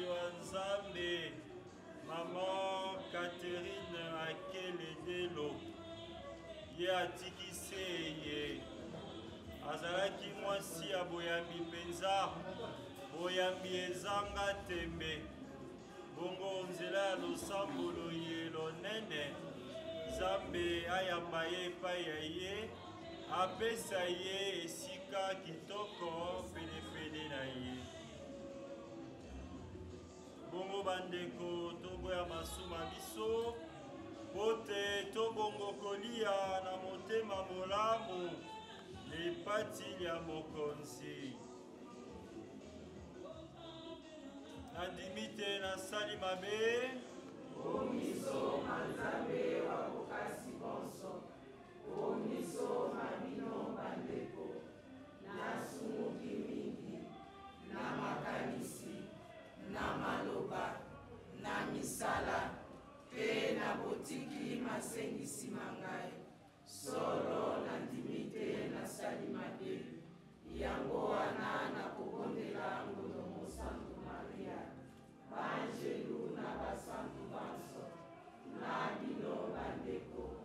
mosaleli wa nzambe mama katerine akeledelo ye atikisi ye. Azalaki mwasi ya boyambi mpenza boyambi ezanga tembe bongo nzela ya losambolo ye lonene nzambe ayamba ye epai ya ye apesa ye esika kitoko penepene bongo bandeko toboya masuma biso. Po te tobongo kolia na motema molamu. Lipati lya mokonzi. Nandimi te nasali mabe. Omiso manzambe wa bokasi bonso. Omiso mabino bandeko. Nasunguki mingi na makanisi. na maloba na misala mpe nabotiki masengisi na ngai solo nandimi te nasali mabe yango wana nakobondela ngolo mosantu maria. Baanjelu na basantu banso na bino bandeko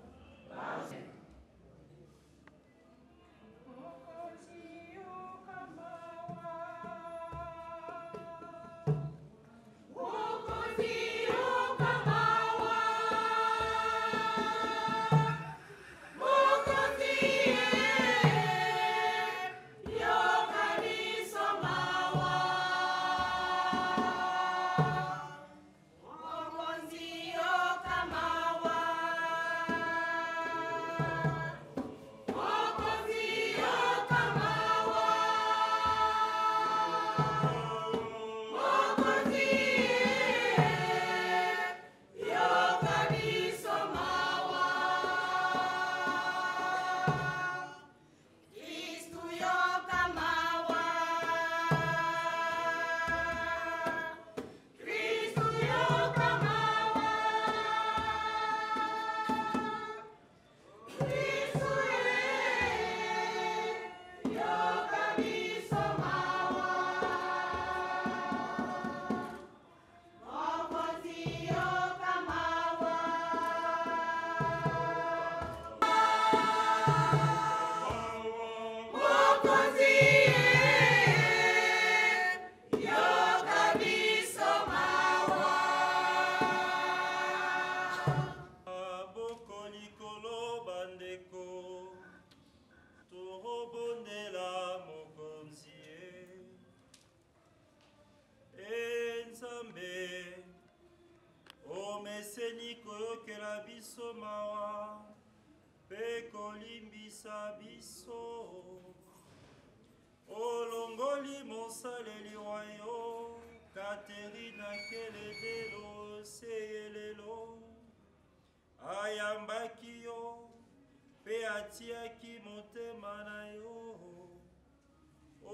atiaki motema na yo.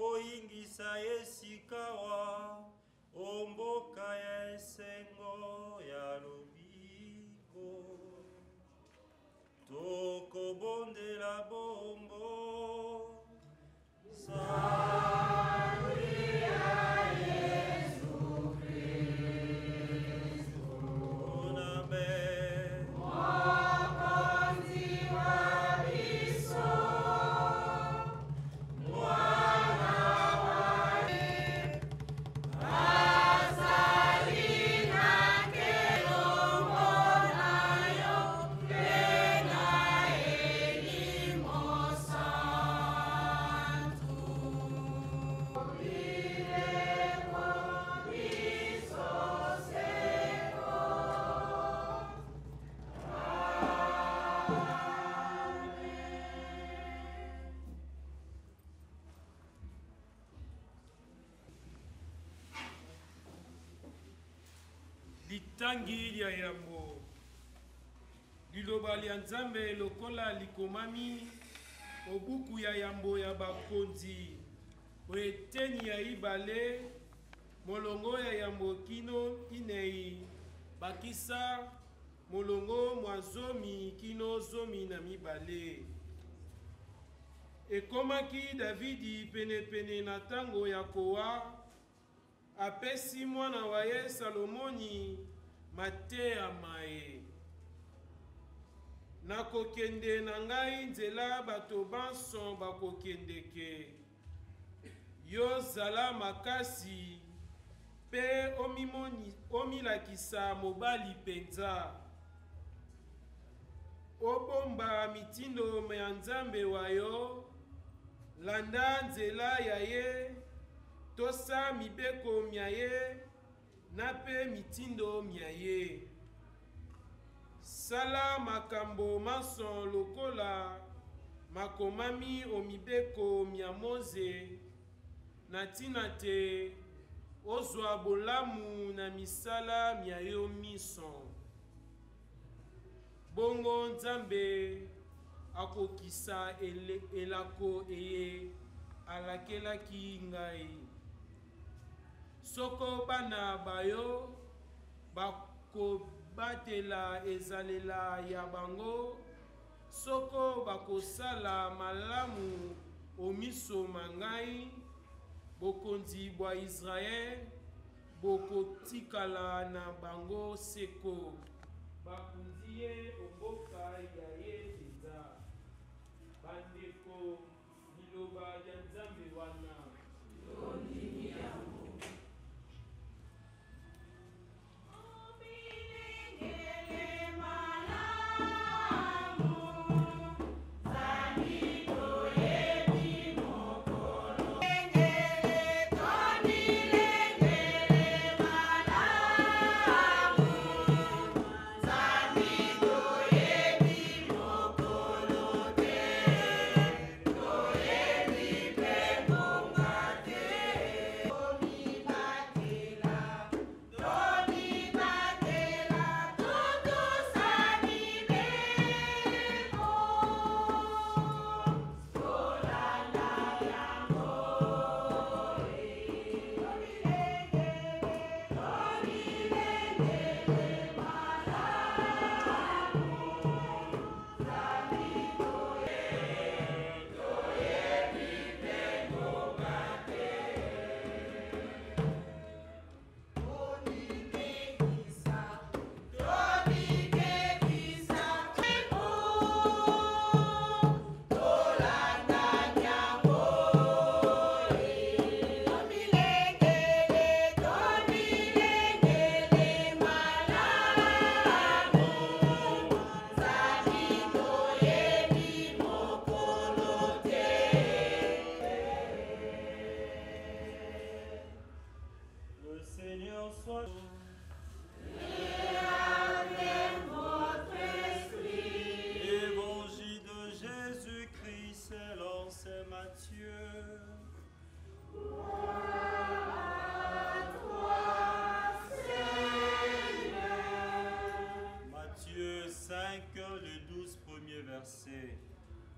Oyingisa esikawa omboka ya esengo ya lobiko. Tokobondela bongo litangi lya yambo. Liloba lya nzambe lokola likomami obuku ya yambo ya bakonzi. Eteni ya ibale molongo ya yambo kino inei. Bakisa molongo mwa zomi kino zomi na mibale. Ekomaki davidi penepene na ntango ya kowa apesi mwana wa ye salomoni mateya maye nakokende na ngai nzela bato banso bakokendeke. Yo zala makasi mpe omilakisa mobali mpenza. Obomba mitindo ya nzambe wa yo. Landa nzela ya ye tosa mibeko mia ye na mpe mitindo mia ye. Sala makambo maso lokola makomami o mibeko mia moze na ntina te ozwa bolamu na misala mia yo miso. Bongo nzambe akokisa elako eye alakelaki ngai soko bana bayo bakobatela ezalela ya bango. Soko bakosala malamu omiso ma ngai bokonzi bwa israele bokotikala na bango seko. Bakonzi ye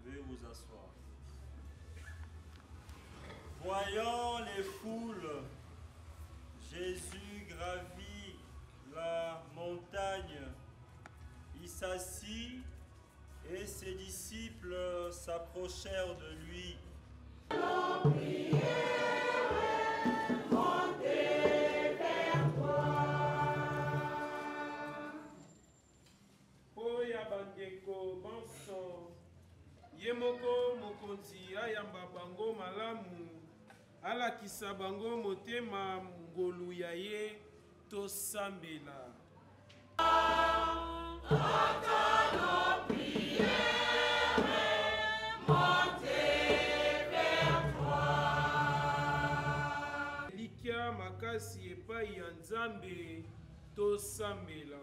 Vous asseoir. Voyant les foules, Jésus gravit la montagne. Il s'assit et ses disciples s'approchèrent de lui. Alakisa bango motema ngolu ya ye tosambela. Likya makasi epai ya nzambe tosambela.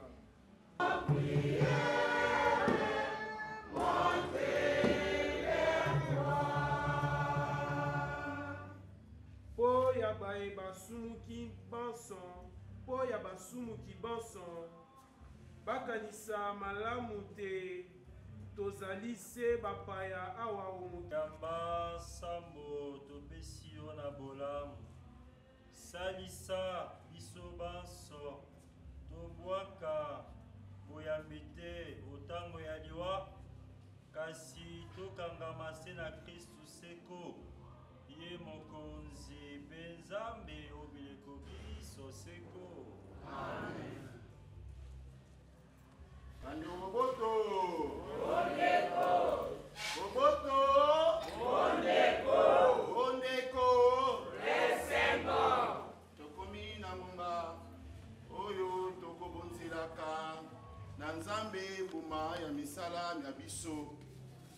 mpo ya baye basumuki banso mpo ya basumuki banso bakanisa malamu te. Tozali se bapaya awa omoki. Yamba nsambo topesi yo na bolamu. Salisa biso banso tobwaka boyambi te otango ya liwa. Kasi tokangama se na kristu seko. Ye mpe nzambe obileko biso seko Bandi Boboto. Boboto. Bondeko. tokomi na ngomba oyo tokobonzelaka. Na nzambe mbuma ya misala na biso.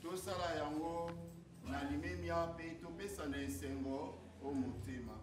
Tosala yango na limemia mpe topesa na esengo o motema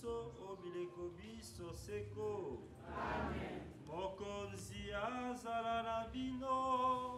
biso o bileko biso seko. Mokonzi azala na bino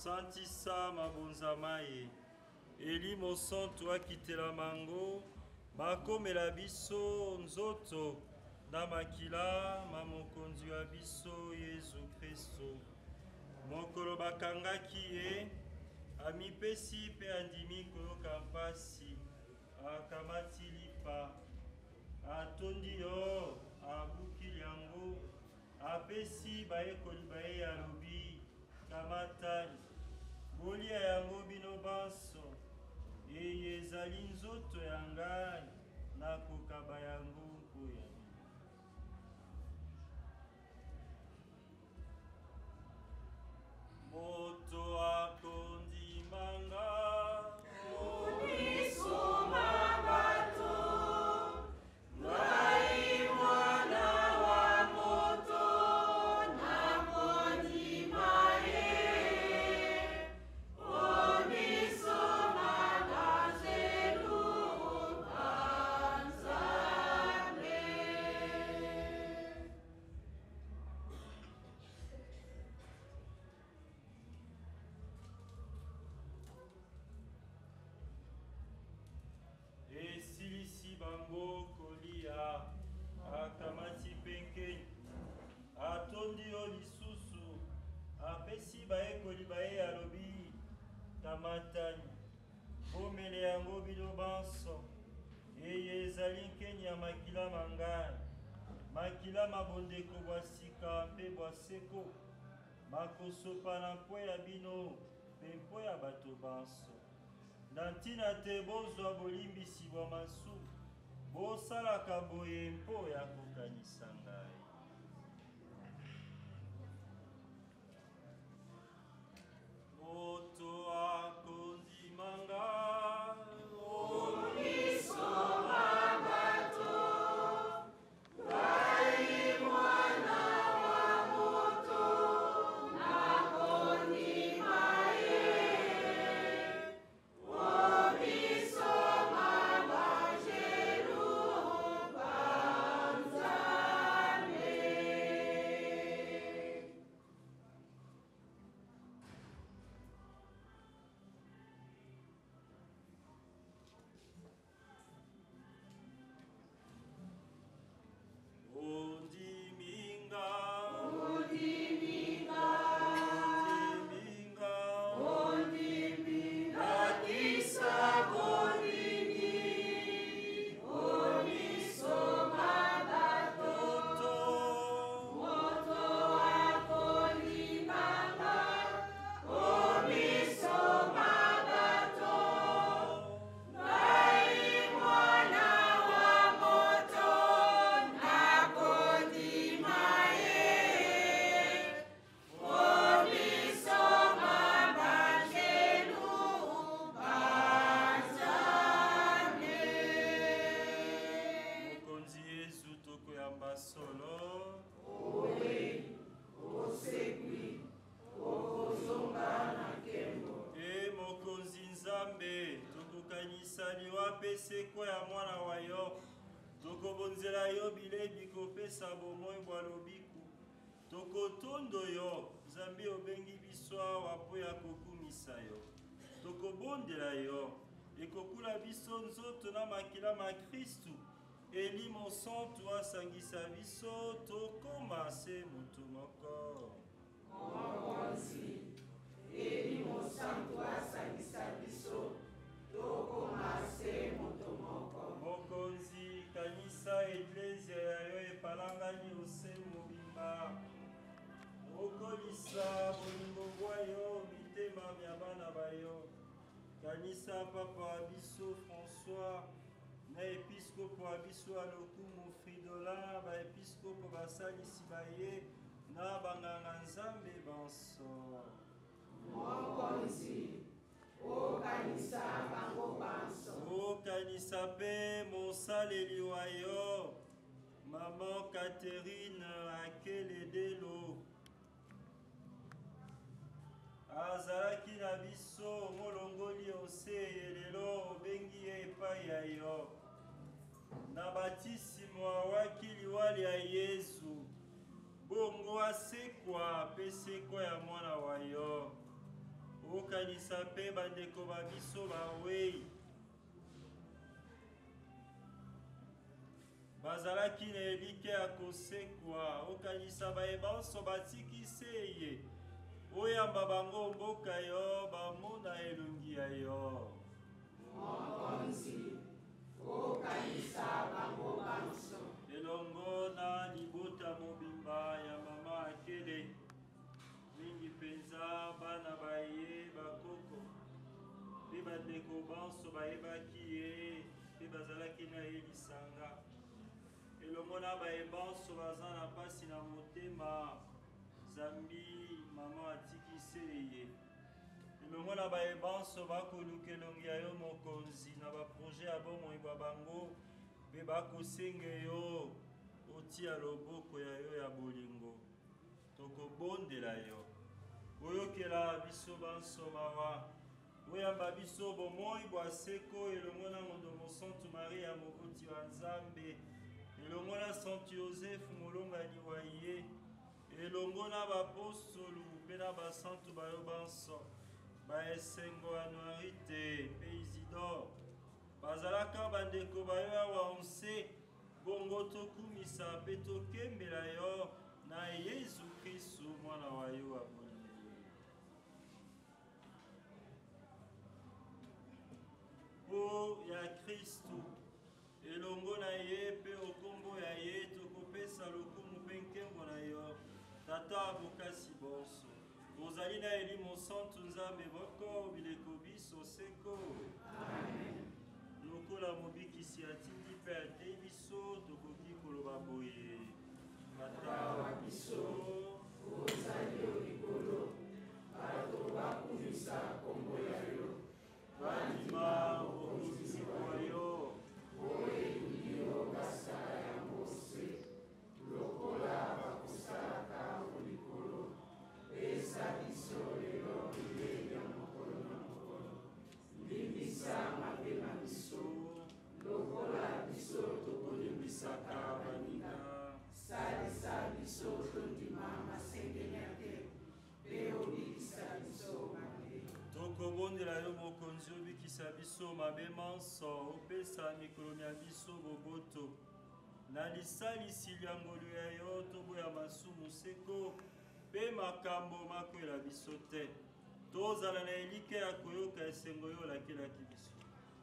santisa mabonzama ye eli mosantu akitela mango. Bakomela biso nzoto. Na makila ma mokonzi wa biso yezu kristo. Mokolo bakangaki ye. Amipesi mpe andimi koyoka mpasi. Akamati lipa. Atondi yo abukili yango. Apesi bayekoli baye alobi kamatani bolia yango bino banso. Eye ezali nzoto ya ngai nakokaba yango mpo ya bino moto kamatani bomele yango bino banso eye ezali nkeni ya makila mangai. Makila mabondeko bwa sika mpe bwa seko. Makosopa na mpo ya bino mpe mpo ya bato banso na ntina te bozwa bolimbisi bwa masu. Bosalaka boye mpo ya kokanisa ngai moto akonzimanga tokotondo yo nzambe obengi biso awa mpo ya kokumisa yo. Tokobondela yo ekokula biso nzoto na makila ma kristu. Eli mosantu asangisa biso tokoma se motu moko. Mokonzi kanisa eklezia yayo epalangani ose mobimba okolisa bolingo bwa yo mitema ya bana bayo. Kanisa papa biso françois na episkopo wa biso ya lokumu fridolin baepiskopo basalisi baye na banganga nzambe banso. Okanisa mpe mosaleli wa yo mama catherine akeledelo azalaki na biso molongoli oseye lelo obengi ye epai ya yo na batisimo awaki liwali ya yesu bongo asekwa mpe seko ya mwana wa yo okanisa mpe bandeko ba biso bawei bazalaki na elike ya kosekwa okanisa bayebanso batikise ye oyamba bango mboka yo bamona elongi ya yo. Elongo na libota mobimba ya mama akele. Mingi mpenza bana baye bakoko. Mpe bandeko banso bayebaki ye mpe bazalaki na ye lisanga. Elongo na bayebanso baza na mpasi na motema zambi mama atikise ye elongo na bayebanso bakoluka elongi ya yo mokonzi na baproje ya bomoi bwa bango mpe bakosenge yo. Otia loboko ya yo ya bolingo. Tokobondela yo. Oyokela biso banso mawa oyamba biso bomoi bwa seko elongo na mondo mosantu maria mokoti wa nzambe elongo na santu yosefu molongani wa ye elongo na bapostolu mpe na basantu bayo banso baesengo ya noarite mpe isidore. Bazalaka bandeko bayo awa onse bongo tokumisa mpe tokembela yo na yesu kristu mwana wa yo aboli mpo ya kristu elongo na ye mpe okombo ya ye tokopesa lokumu mpe nkembo na yo. Tata abokasi bonso ozali na elimo santu nzambe moko bileko biso seko. Lokola mobikisi atindi mpe atei biso tokoki koloba boye. Tata wa biso bandima obokisi kwa yo solelo mbeli ya mokolo na mokolo limbisa mabe na biso lokola biso tokolimbisaka baninga salisa biso tondima masengeli ya teko mpe obikisa biso mabe tokobondela yo mokonzi obikisa biso mabe manso opesa mikolomi ya biso boboto. Na lisalisi liangolu ya yo toboya masumu seko. Mpe makambo makwela biso te. Tozala na elike ya koyoka esengo yo olakelaki biso.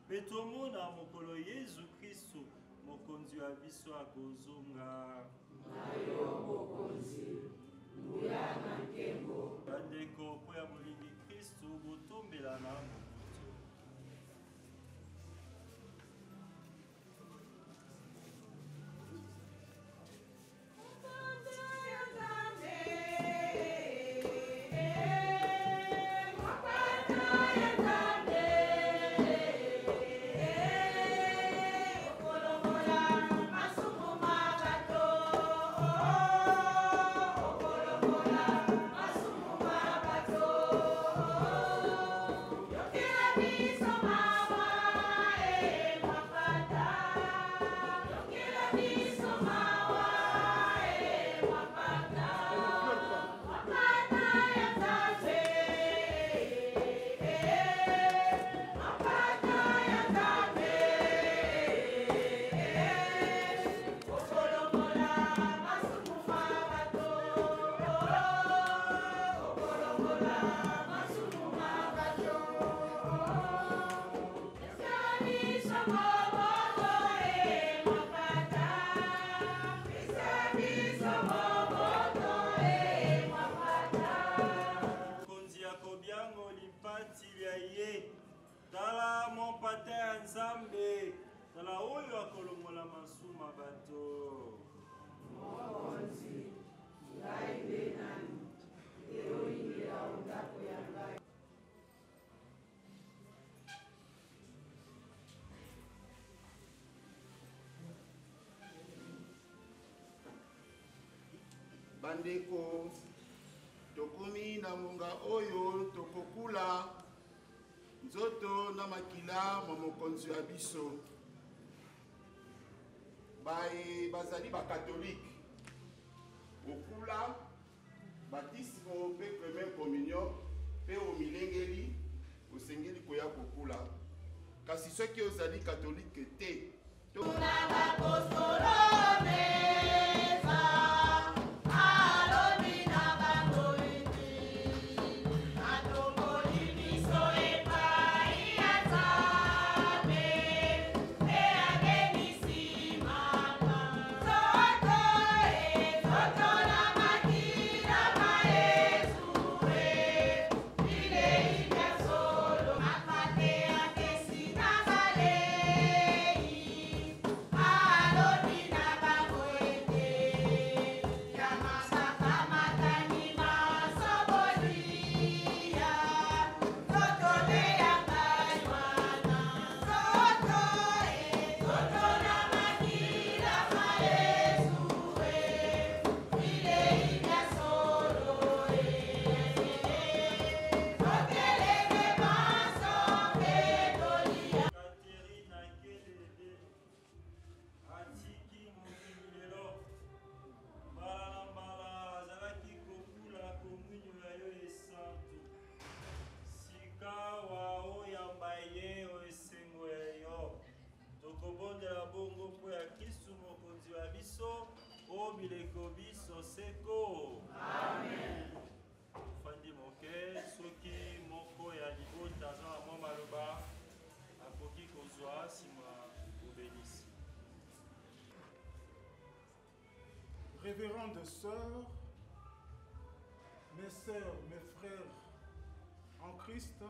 Mpe tomona mokolo yezu kristu mokonzi wa biso akozonga. Bandeko mpo ya molingi kristu botombela na mobutu masuma bato. Bandeko tokomi na ngonga oyo tokokula nzoto na makila mwa mokonzi ya biso bazali bakatolike kokula batisimo mpe première communion mpe omilengeli osengeli koya kokula. Kasi soki ozali katolike te to- Aloni na révérendes sœurs, mes sœurs, mes frères en Christ,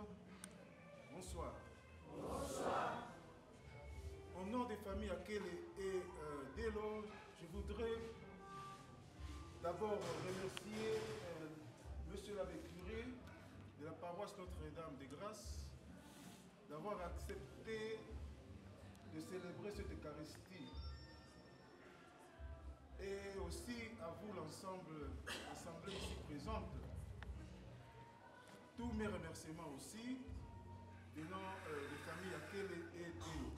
bonsoir. Bonsoir. Au nom des familles Akele et euh, Delo, je voudrais d'abord remercier euh, Monsieur l'abbé de la paroisse Notre-Dame de Grâce d'avoir accepté de célébrer cette Eucharistie. Et aussi à vous l'ensemble, l'assemblée ici présente, tous mes remerciements aussi venant euh, des familles Akele et Delo.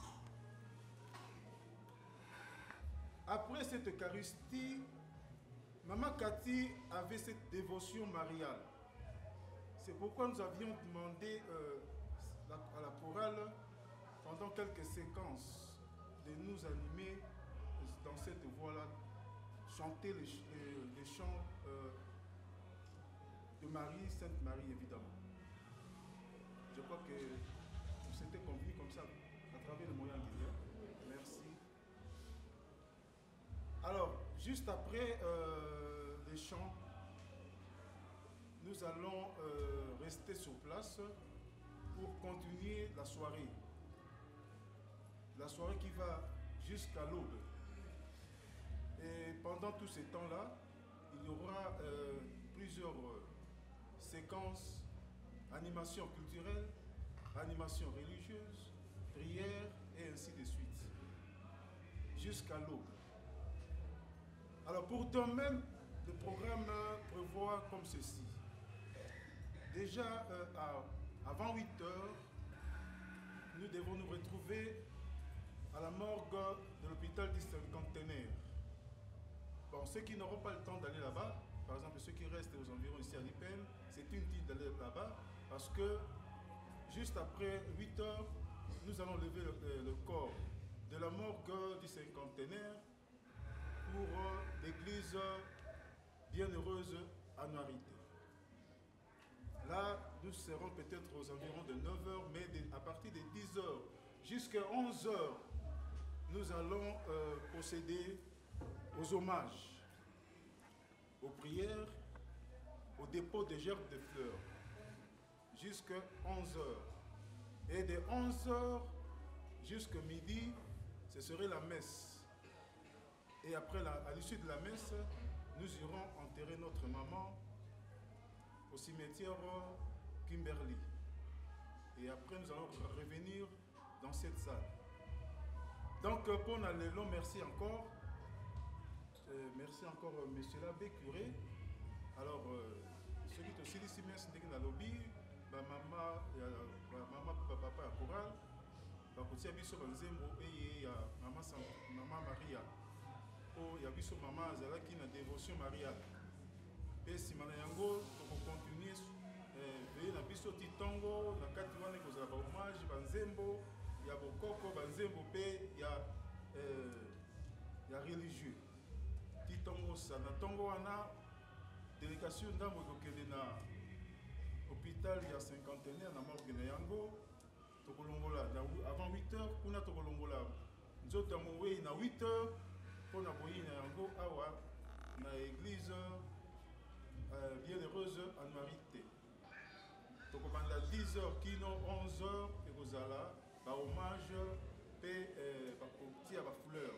Après cette Eucharistie, Maman Cathy avait cette dévotion mariale. C'est pourquoi nous avions demandé euh, à la chorale, pendant quelques séquences, de nous animer dans cette voie-là, chanter les chants euh, de Marie, Sainte Marie évidemment. Je crois que on s'était convenu comme ça, à travers le moyen guinéen. Merci. Alors, juste après euh, les chants, nous allons euh, rester sur place pour continuer la soirée. La soirée qui va jusqu'à l'aube. Et pendant tous ces temps-là, il y aura euh, plusieurs euh, séquences, animations culturelles, animations religieuses, prières et ainsi de suite. Jusqu'à l'aube. Alors pour demain, le programme euh, prévoit comme ceci. Déjà avant 8 heures, nous devons nous retrouver à la morgue de l'hôpital du cinquantenaire. Bon, ceux qui n'auront pas le temps d'aller là-bas, par exemple ceux qui restent aux environs ici à l'IPM, c'est inutile d'aller là-bas parce que juste après 8 heures, nous allons lever le, corps de la morgue du cinquantenaire pour euh, l'église bienheureuse Annuarité. Là, nous serons peut-être aux environs de 9h, mais à partir de 10h jusqu'à 11h, nous allons euh, procéder aux hommages, aux prières, au dépôt des gerbes de fleurs, jusqu'à 11h. Et de 11h jusqu'à midi, ce serait la messe. Et après, à l'issue de la messe, nous irons enterrer notre maman au cimetière Kimberly. Et après, nous allons revenir dans cette salle. Donc, euh, pour le long merci encore. Euh, merci encore, euh, monsieur l'abbé curé. Alors, euh, celui qui est aussi merci de la lobby, ma maman, ma maman, papa, ya choral, bakotia biso banzembo eye ya mama, San- mama maria. Oyo ya biso mama azalaki na dévotion mariale mpe nsima na yango tokokontinue veye na biso ti ntongo na bahommage banzembo mpe eh, ya religieux ntongo délégation ndambo na hôpital ya cinquantenaire na morgue na yango. Avant 8 heures kuna tokolongola nzoto ya mowei na 8 heures mpona awa na église euh, bienheureuse tokobanda 10 heures kino 11 heures ekozala bahommage mpe bakotia bafleur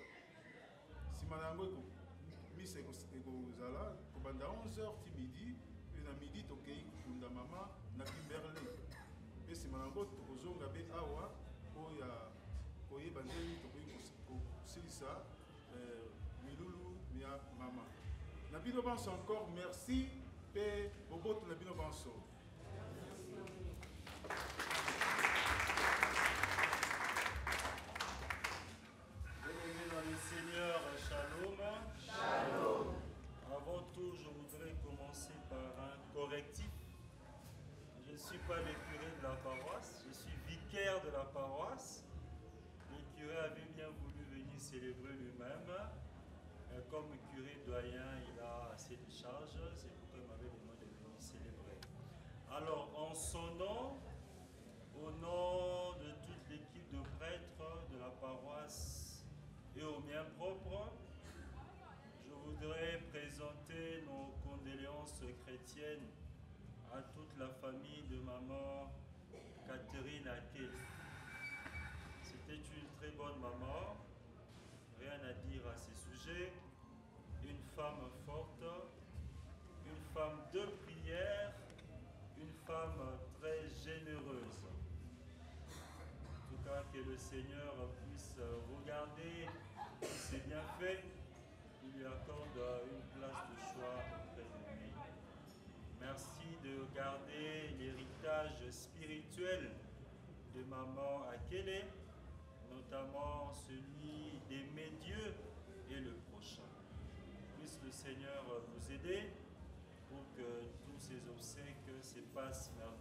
nsima na yango ekozala kobanda 11 heures ti midi mpe na midi tokei kokunda mama na kimberley. Mpe nsima na yango tokozonga mpe awa oyo koyeba ndenge tokoki kos- kosilisa milulu ya mama. Na bino banso encore merci. Mpe boboto na bino banso suis pas le curé de la paroisse, je suis vicaire de la paroisse. Le curé avait bien voulu venir célébrer lui-même. Euh, Comme curé doyen, il a assez de charges, c'est pourquoi il m'avait demandé de venir célébrer. Alors, en son nom, au nom notamment celui d'aimer Dieu et le prochain? Puisse le Seigneur vous aider pour que tous ces obsèques se passent merveilleusement.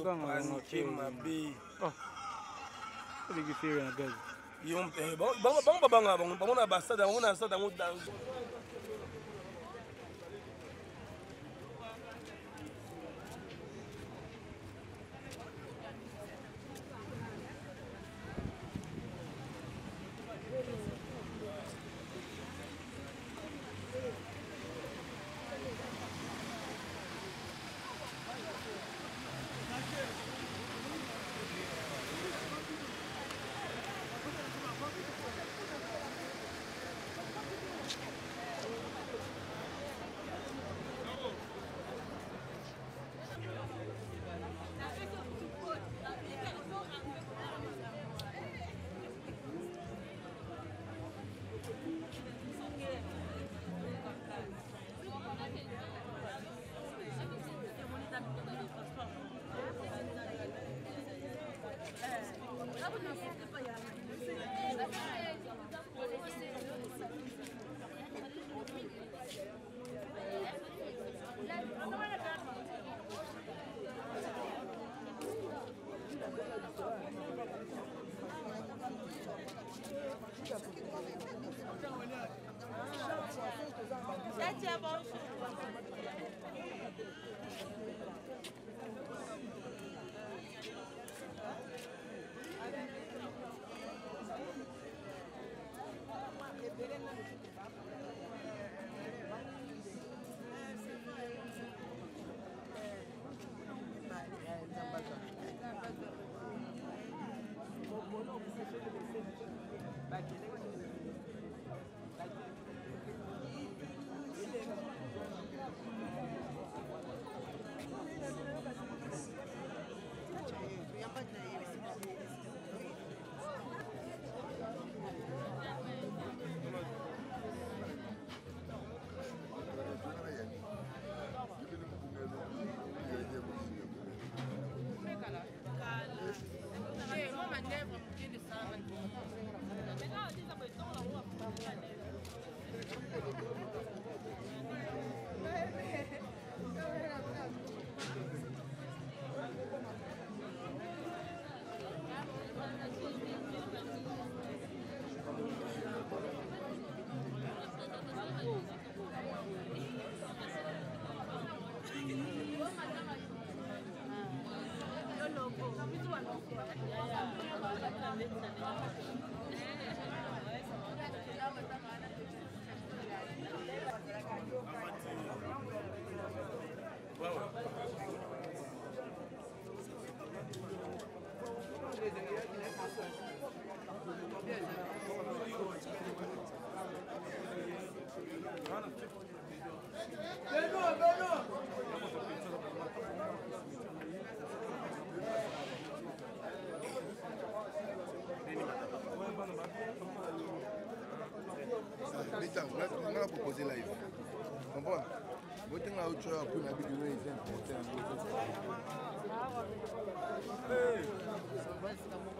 opanike mabe obiki fere na gazi bango babanga bango na basade bango na basade yango danzo seguramente. sure I'll put my big way in 10 for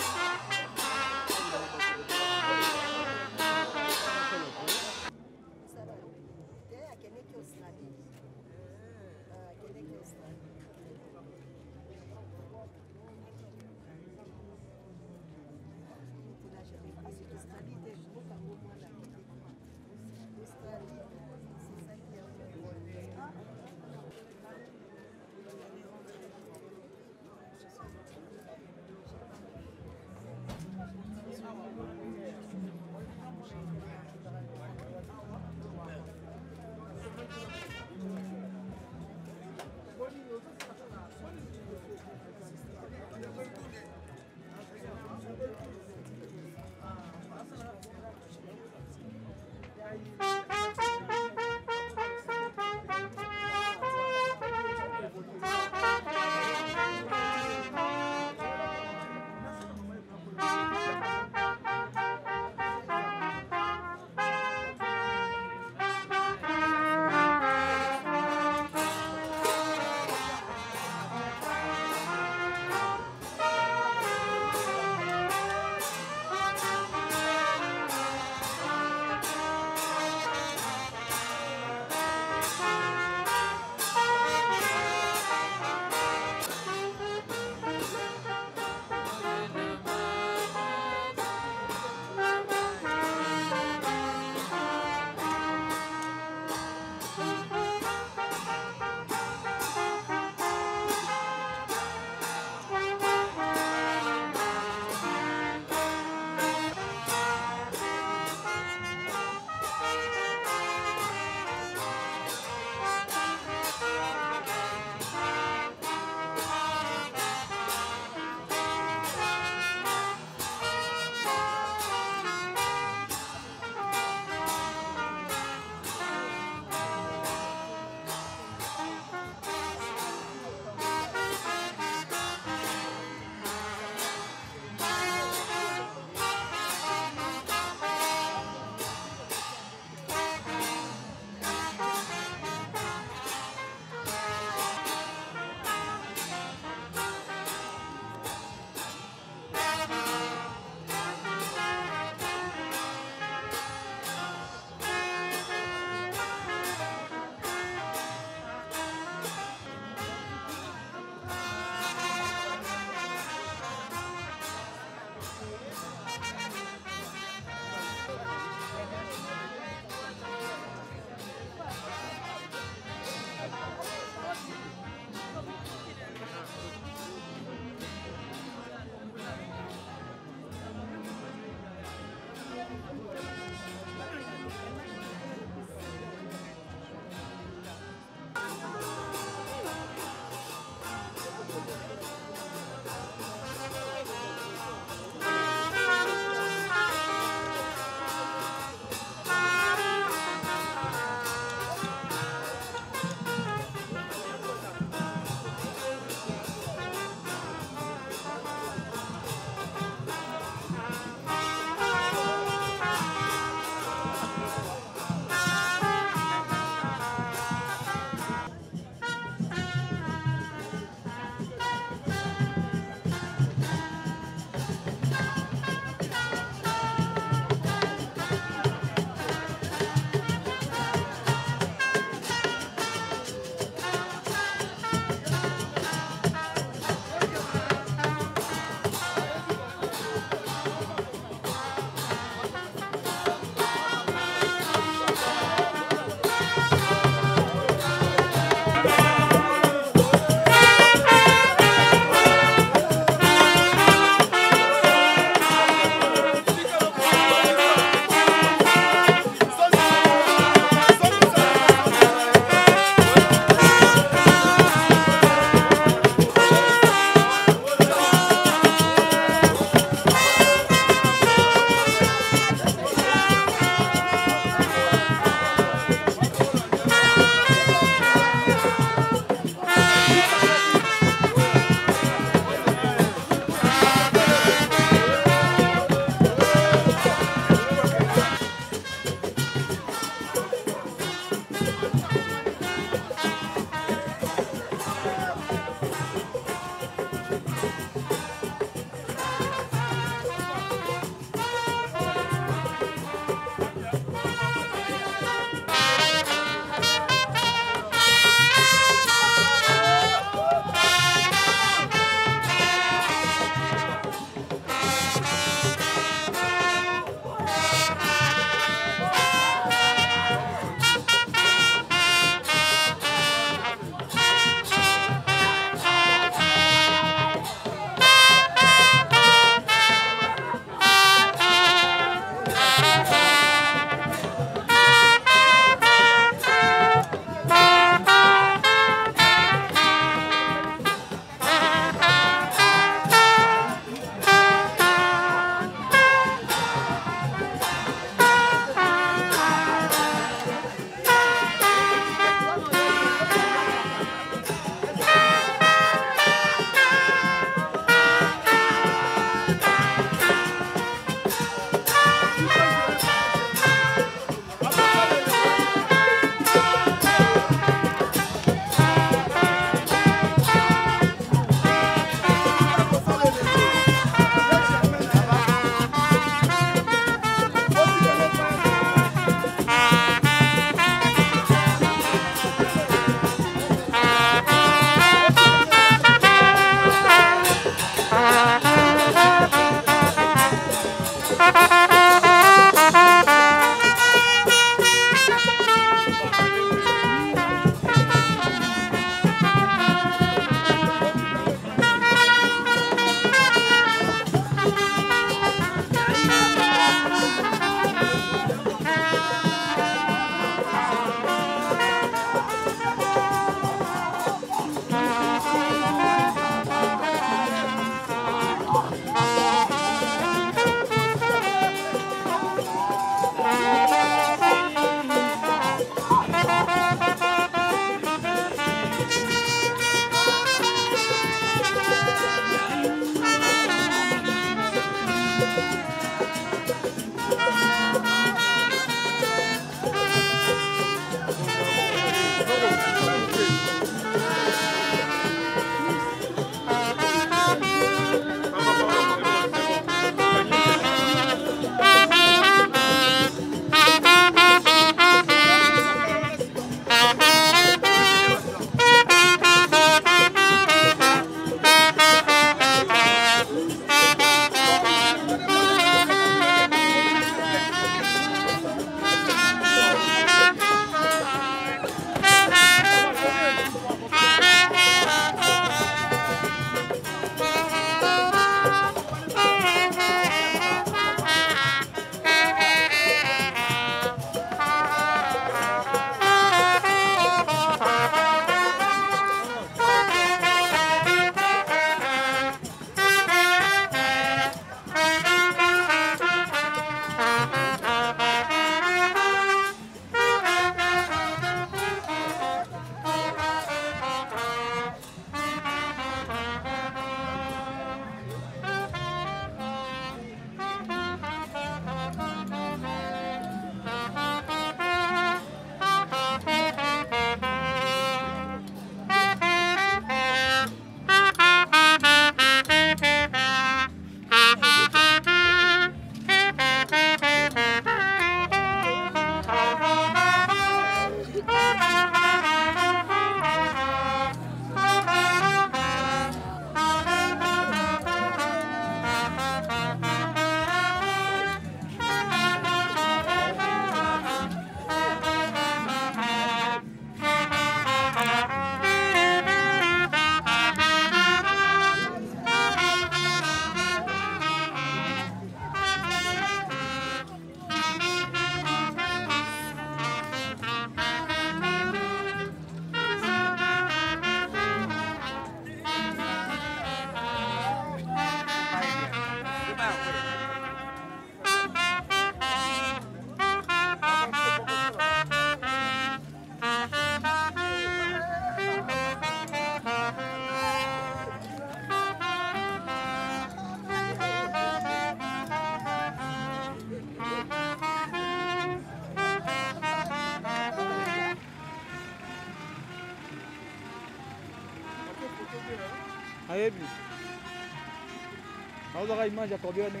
imagem acordeu, né?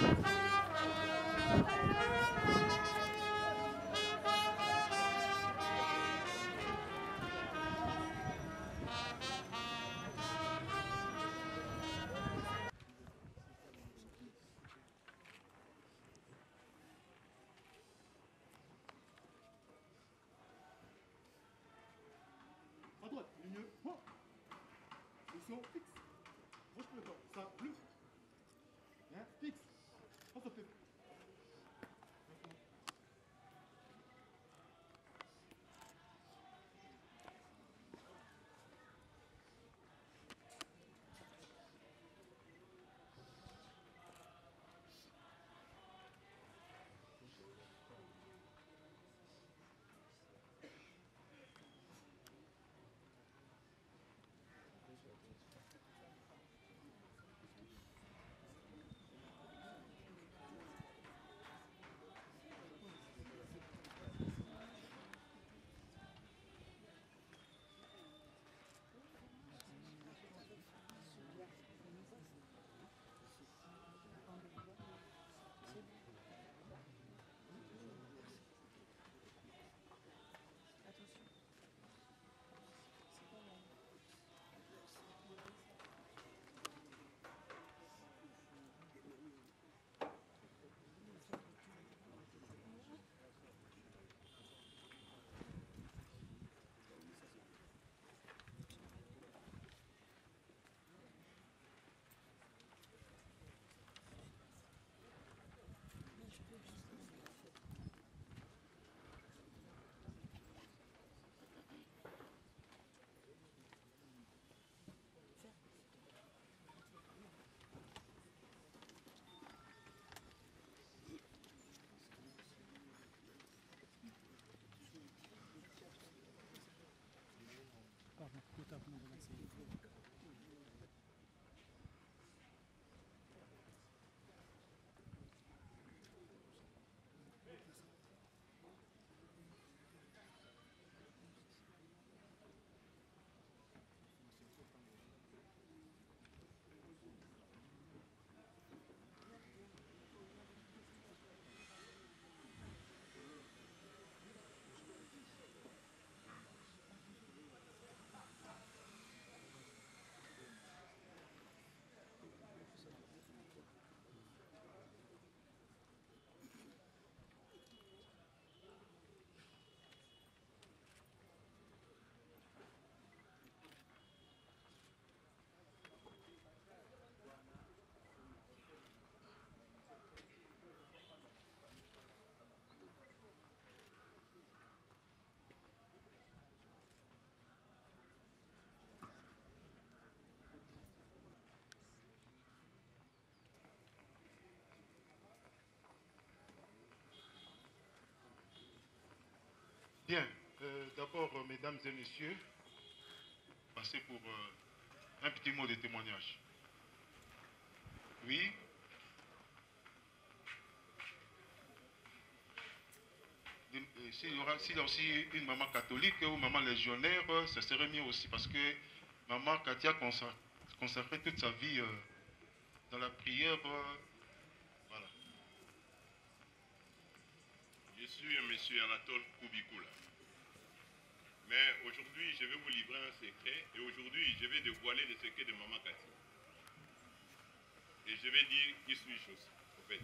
Thank another lesson. Bien, euh, d'abord, euh, mesdames et messieurs, passez pour euh, un petit mot de témoignage. Oui. Euh, S'il y aura a aussi une maman catholique ou maman légionnaire, ce serait mieux aussi parce que maman Katia consa- consacrait toute sa vie dans la prière. euh, voilà. Un monsieur Anatole Koubikoula. Mais aujourd'hui, je vais vous livrer un secret. Et aujourd'hui, je vais dévoiler le secret de Maman Cathy. Et je vais dire qui suis-je aussi, au fait.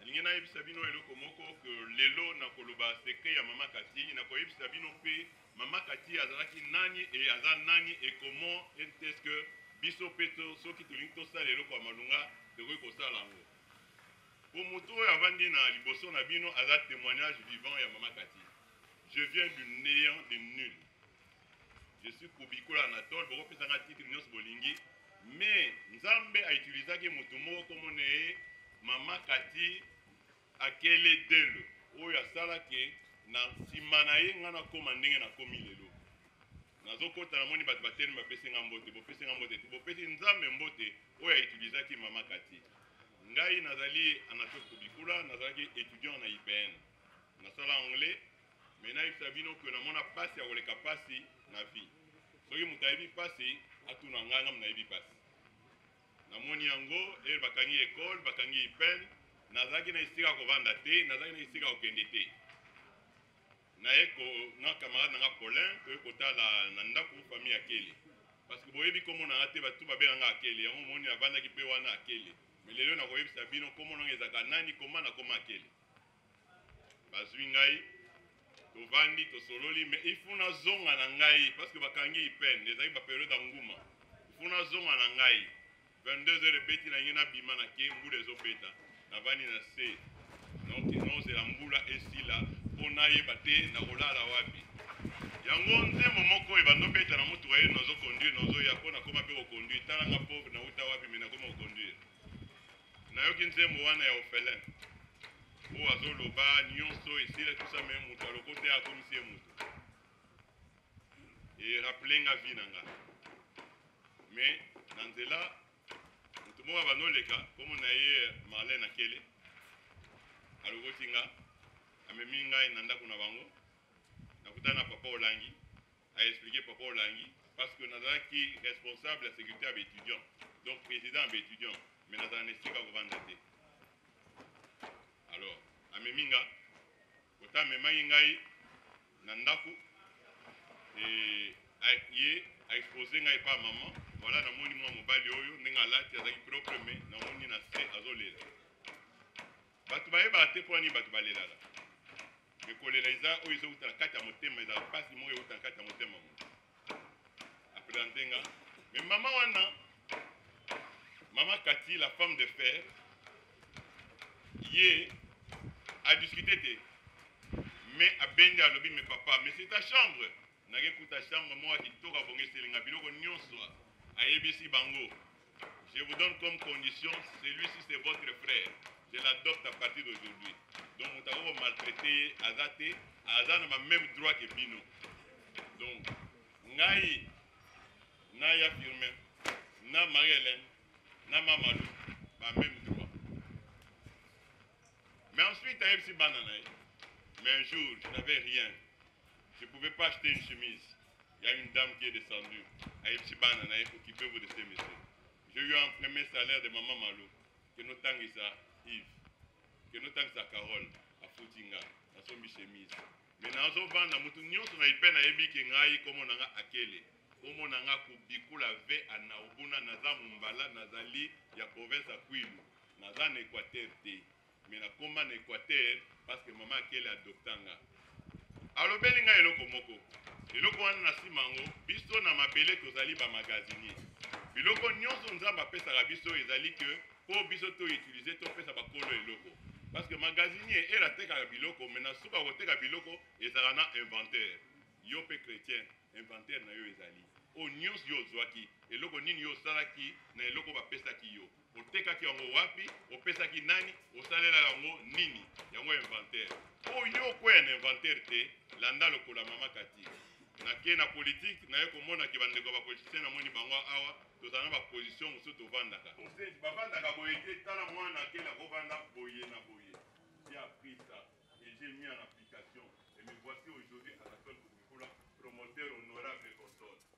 nalingi nayebisa bino eloko moko ke lelo na koloba sekre ya mama kati nakoyebisa bino mpe mama kati azalaki nani e aza nani e comment est-ce que biso mpe soki tolingi tosala eloko ya malunga tokoki kosala yango? Po motu oyo avandi na liboso na bino aza témoignage vivant ya mama kati. Je viens du néant de nul je suis kobikola anatole bokopesanga titre nyonso bolingi mais nzambe autilisaki motu moko komona ye mama kati akele delo oyo asalaki na nsima na ye ngai nakóma ndenge nakomi lelo. Nazokɔta namoni bato batelemi bapesi nga mbote bopesi nga mbote. Te bopesi nzambe mbote oyo autilisaki mama kati ngai nazali anatole kobikula nazalaki étudiant na ipn nasala anglais me nayebisa bino ke namona mpasi ya koleka mpasi na vie. Soki moto ayebi mpasi atuna ngai ngam nayebi mpasi namoni yango ere bakangi ekole bakangi ipen nazalaki na esika kovanda te nazalaki na esika kokende te. Naye na camarade nanga paulin toye kotala na ndako famille akele parce que boyebi nkombo nanga te batu babenganga akele yango moni avandaki mpe wana akele me lelo nakoyebisa bino nkombo nanga ezalaka nani koma nakoma akele bazwi ngai tovandi tosololi me ifu nazonga na ngai parce que bakangi ipen ezalaki baperiode ya nguma ifu nazonga na ngai 22 heures ebeti na ngai nabima na ke mbula ezobeta navandi na se. Nozela mbula esila mpo nayeba te nakolala wapi. Yango nzembo moko oyo bandobeta na motuka ye nozoconduire nozoya mpo nakoma mpe koconduire talanga pauvre nauta wapi me nakoma koconduire nayoki nzembo wana ya orphelin. Oyo azoloba nyonso esila tusa me moto aloko te akomisi ye moto. Eraple nga vi na nga. Me na nzela moto moko abanoleka komo na ye marlene akele alokoti nga amemi ngai na ndako na bango. Nakutana na papa olangi aexplike papa olangi parce que nazalaki responsable ya sécurité ya baétudiant donc président ya baétudiant mais nazala na esika kovanda te alors amemi nga kota amemaki ngai na ndako ye aexpose ngai epa mama voilà namoni mwa mobali oyo ndenge alati azalaki propre me namoni na se azolela bato bayebaka te mpo ani bato balelaka me kolela eza oyo ezouta na kati ya motema ezala mpasi moko euta na kati ya motema moto aprésente nga me mama wana mama kati la femme de fer ye adiscute te. Me abendi alobi me papa mais c'est ta chambre. Kuta chambre ayebisi bango. Je vous donne comme condition celui-ci c'est votre frère. Je l'adopte à partir d'aujourd'hui. Donc moto akoko maltraité ye aza na bameme droit ke bino. Donc ngai na ya firmin na marie hélène na mamadou bameme droit mais ensuite ayebisi bana na ye mais un jour je n'avais rien. Je ne pouvais pas acheter une chemise. Il y a une dame qui est descendue. Ayebisi bana na ye occupez-vous de ces messieurs j'ai eu un premier salaire de maman malo. Ke notangisa yves. Ke notangisa carole afuti nga nasombi chemise me nazovanda motu nyonso na ipe nayebi ke ngai komo na nga akele komo na nga kobikula ve anaobuna naza mombala nazali ya province ya kwilu. Naza na équateur te. Me nakóma na équateur parce que mama akele adopta nga. Alobeli ngai eloko moko. Eloko wana na nsima yango biso na mabele tozali bamagazinier biloko nyonso nzambe apesaka biso ezali ke mpo biso toutilize topesa bakolo eloko. Parce que magasinier ere atekaka biloko me na suka koteka biloko ezalaka na inventaire. Yo mpe chrétien inventaire na yo ezali oyo nyonso yo ozwaki eloko nini yo osalaki na eloko bapesaki yo. Otekaki yango wapi opesaki nani osalelaka yango nini? Yango inventaire. Oyo yo okwea na inventaire te landa lokola mama kati. Nake na politike naye komonaki bandeko ya bapolitisien namoni bango awa tozala na baposition mosusu tovandaka. Bavandaka boye te tala mwana akeli akovanda boye na boye. J'ai appris ça. Et j'ai mis en application. Et me voici aujourd'hui à la seule Koukoula, promoteur honorable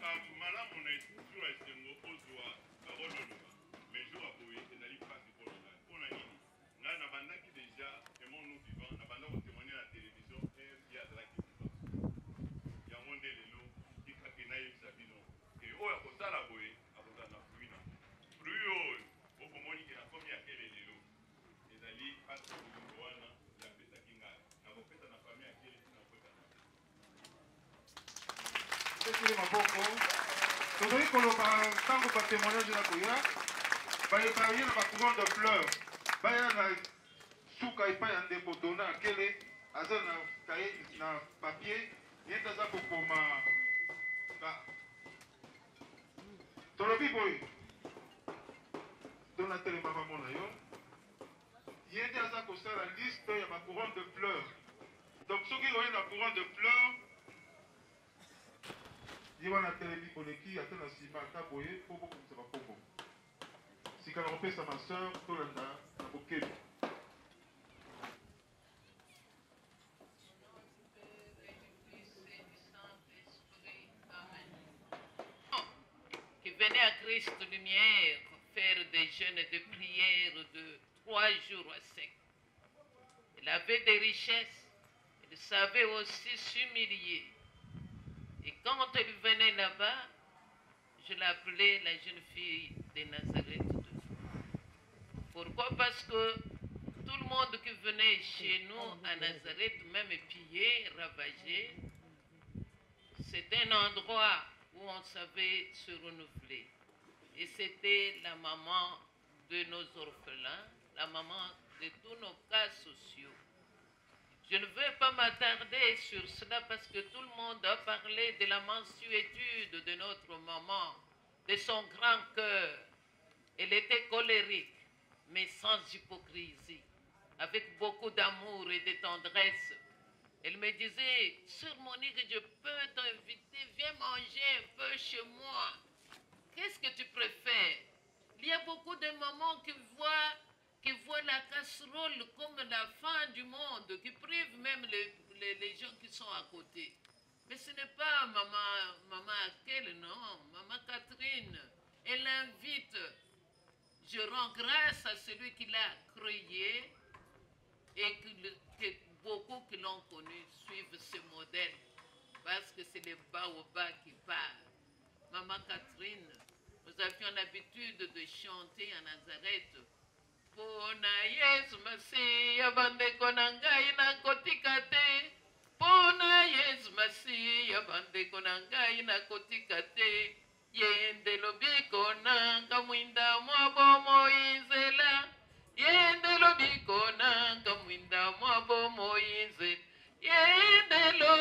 ezalaka malamu na jour ya esengo ozwa parole oloba mais jour ya boye ezali mpasi ngai mpona nini? Ngai nabandaki déjà emon nous vivant nabanda kotémoigne na télévision rdi azalaki vivant. Yango nde lelo tikaki nayebisa bino. E oyo akosala boye akozala na flui na flui oyo okomoni ke nakomi akele lelo ezali mpasi bolingo wana yapesaki ngai nakopesa na famille akele tina koekana esili maboko. Tozali koloba ntango batémoignage na koya baye na bacourant de fleur baya na suka epai ya ndeko dona akele. Aza na kaye na papier. Ye nde aza kokoma tolobi boye wana telema bamona yo. Ye nde aza kosala liste ya bacourant de fleur donc soki oye na courant de fleur ye wana à Christ lumière faire des jeûnes et des prières de trois jours à sec. Il avait des richesses, il savait aussi s'humilier. Et quand il venait là-bas, je l'appelais la jeune fille de Nazareth. Pourquoi? Parce que tout le monde qui venait chez nous à Nazareth, même pillé, ravagé, c'était un endroit où on savait se renouveler. Et c'était la maman de nos orphelins, la maman de tous nos cas sociaux. Je ne veux pas m'attarder sur cela parce que tout le monde a parlé de la mansuétude de notre maman, de son grand cœur. Elle était colérique, mais sans hypocrisie, avec beaucoup d'amour et de tendresse. Elle me disait, Sœur Monique, je peux t'inviter, viens manger un peu chez moi. Qu'est-ce que tu préfères? Il y a beaucoup de mamans qui voient, qui voient la casserole comme la fin du monde, qui privent même les, les, les gens qui sont à côté. Mais ce n'est pas maman, maman Akel, non, maman Catherine. Elle invite. Je rends grâce à celui qui l'a créé et que beaucoup qui l'ont connu suivent ce modèle. Parce que c'est les baobabs qui parlent. Maman Catherine, nous avions l'habitude de chanter à Nazareth. Pona Yesu Masiya bandeko na ngai nakotika te. Pona Yesu Masiya bandeko na ngai nakotika te. Yende lobiko nanga mwinda mwa bomoi nzela. Yende lobiko nanga mwinda mwa bomoi nzela. Yende lobiko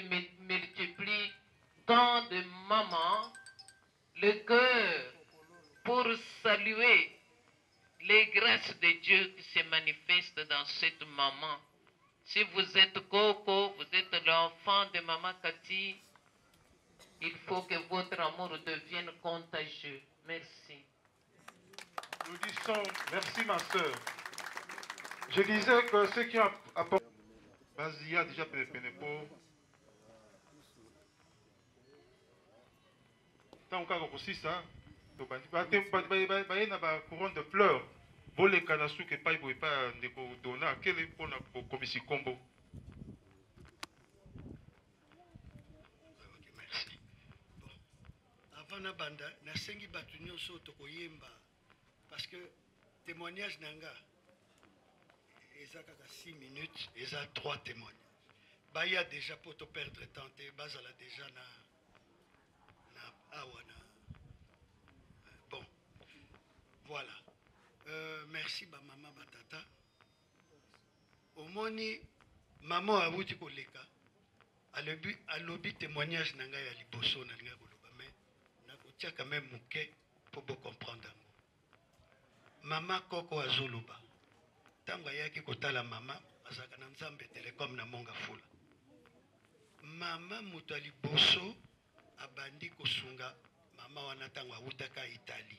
me multiplie tant de mamans le cœur pour saluer les grâces de Dieu qui se manifestent dans cette maman. Si vous êtes Coco, vous êtes l'enfant de maman Cathy, il faut que votre amour devienne contagieux. Merci. Nous disons merci ma sœur. Je disais que ceux qui ont apporté... Vas-y, il déjà ntango kaka kosisa baye na bacouronne de fleur boleka na suki epai boye epai ya ndeko dona akele mpona kokomisi nkombo avant nabanda nasengi bato nyonso tokoyemba parce que témoignage na nga eza kaka 6 minutes eza 3 témoignages. Baya déjà mpo toperdre temps te bazala déjà na awa na bon. Voilà. Euh, merci bamama batata omoni mama awuti koleka. Alobi alobi témoignage na ngai ya liboso nalingai koloba me nakotia quand même moke mpo bocomprendre yango. Mama koko azoloba. Ntango ayaki kotala mama azalaka na nzambe telecom na monga fula. Mama moto ya liboso abandi kosunga mama wana ntango awutaka itali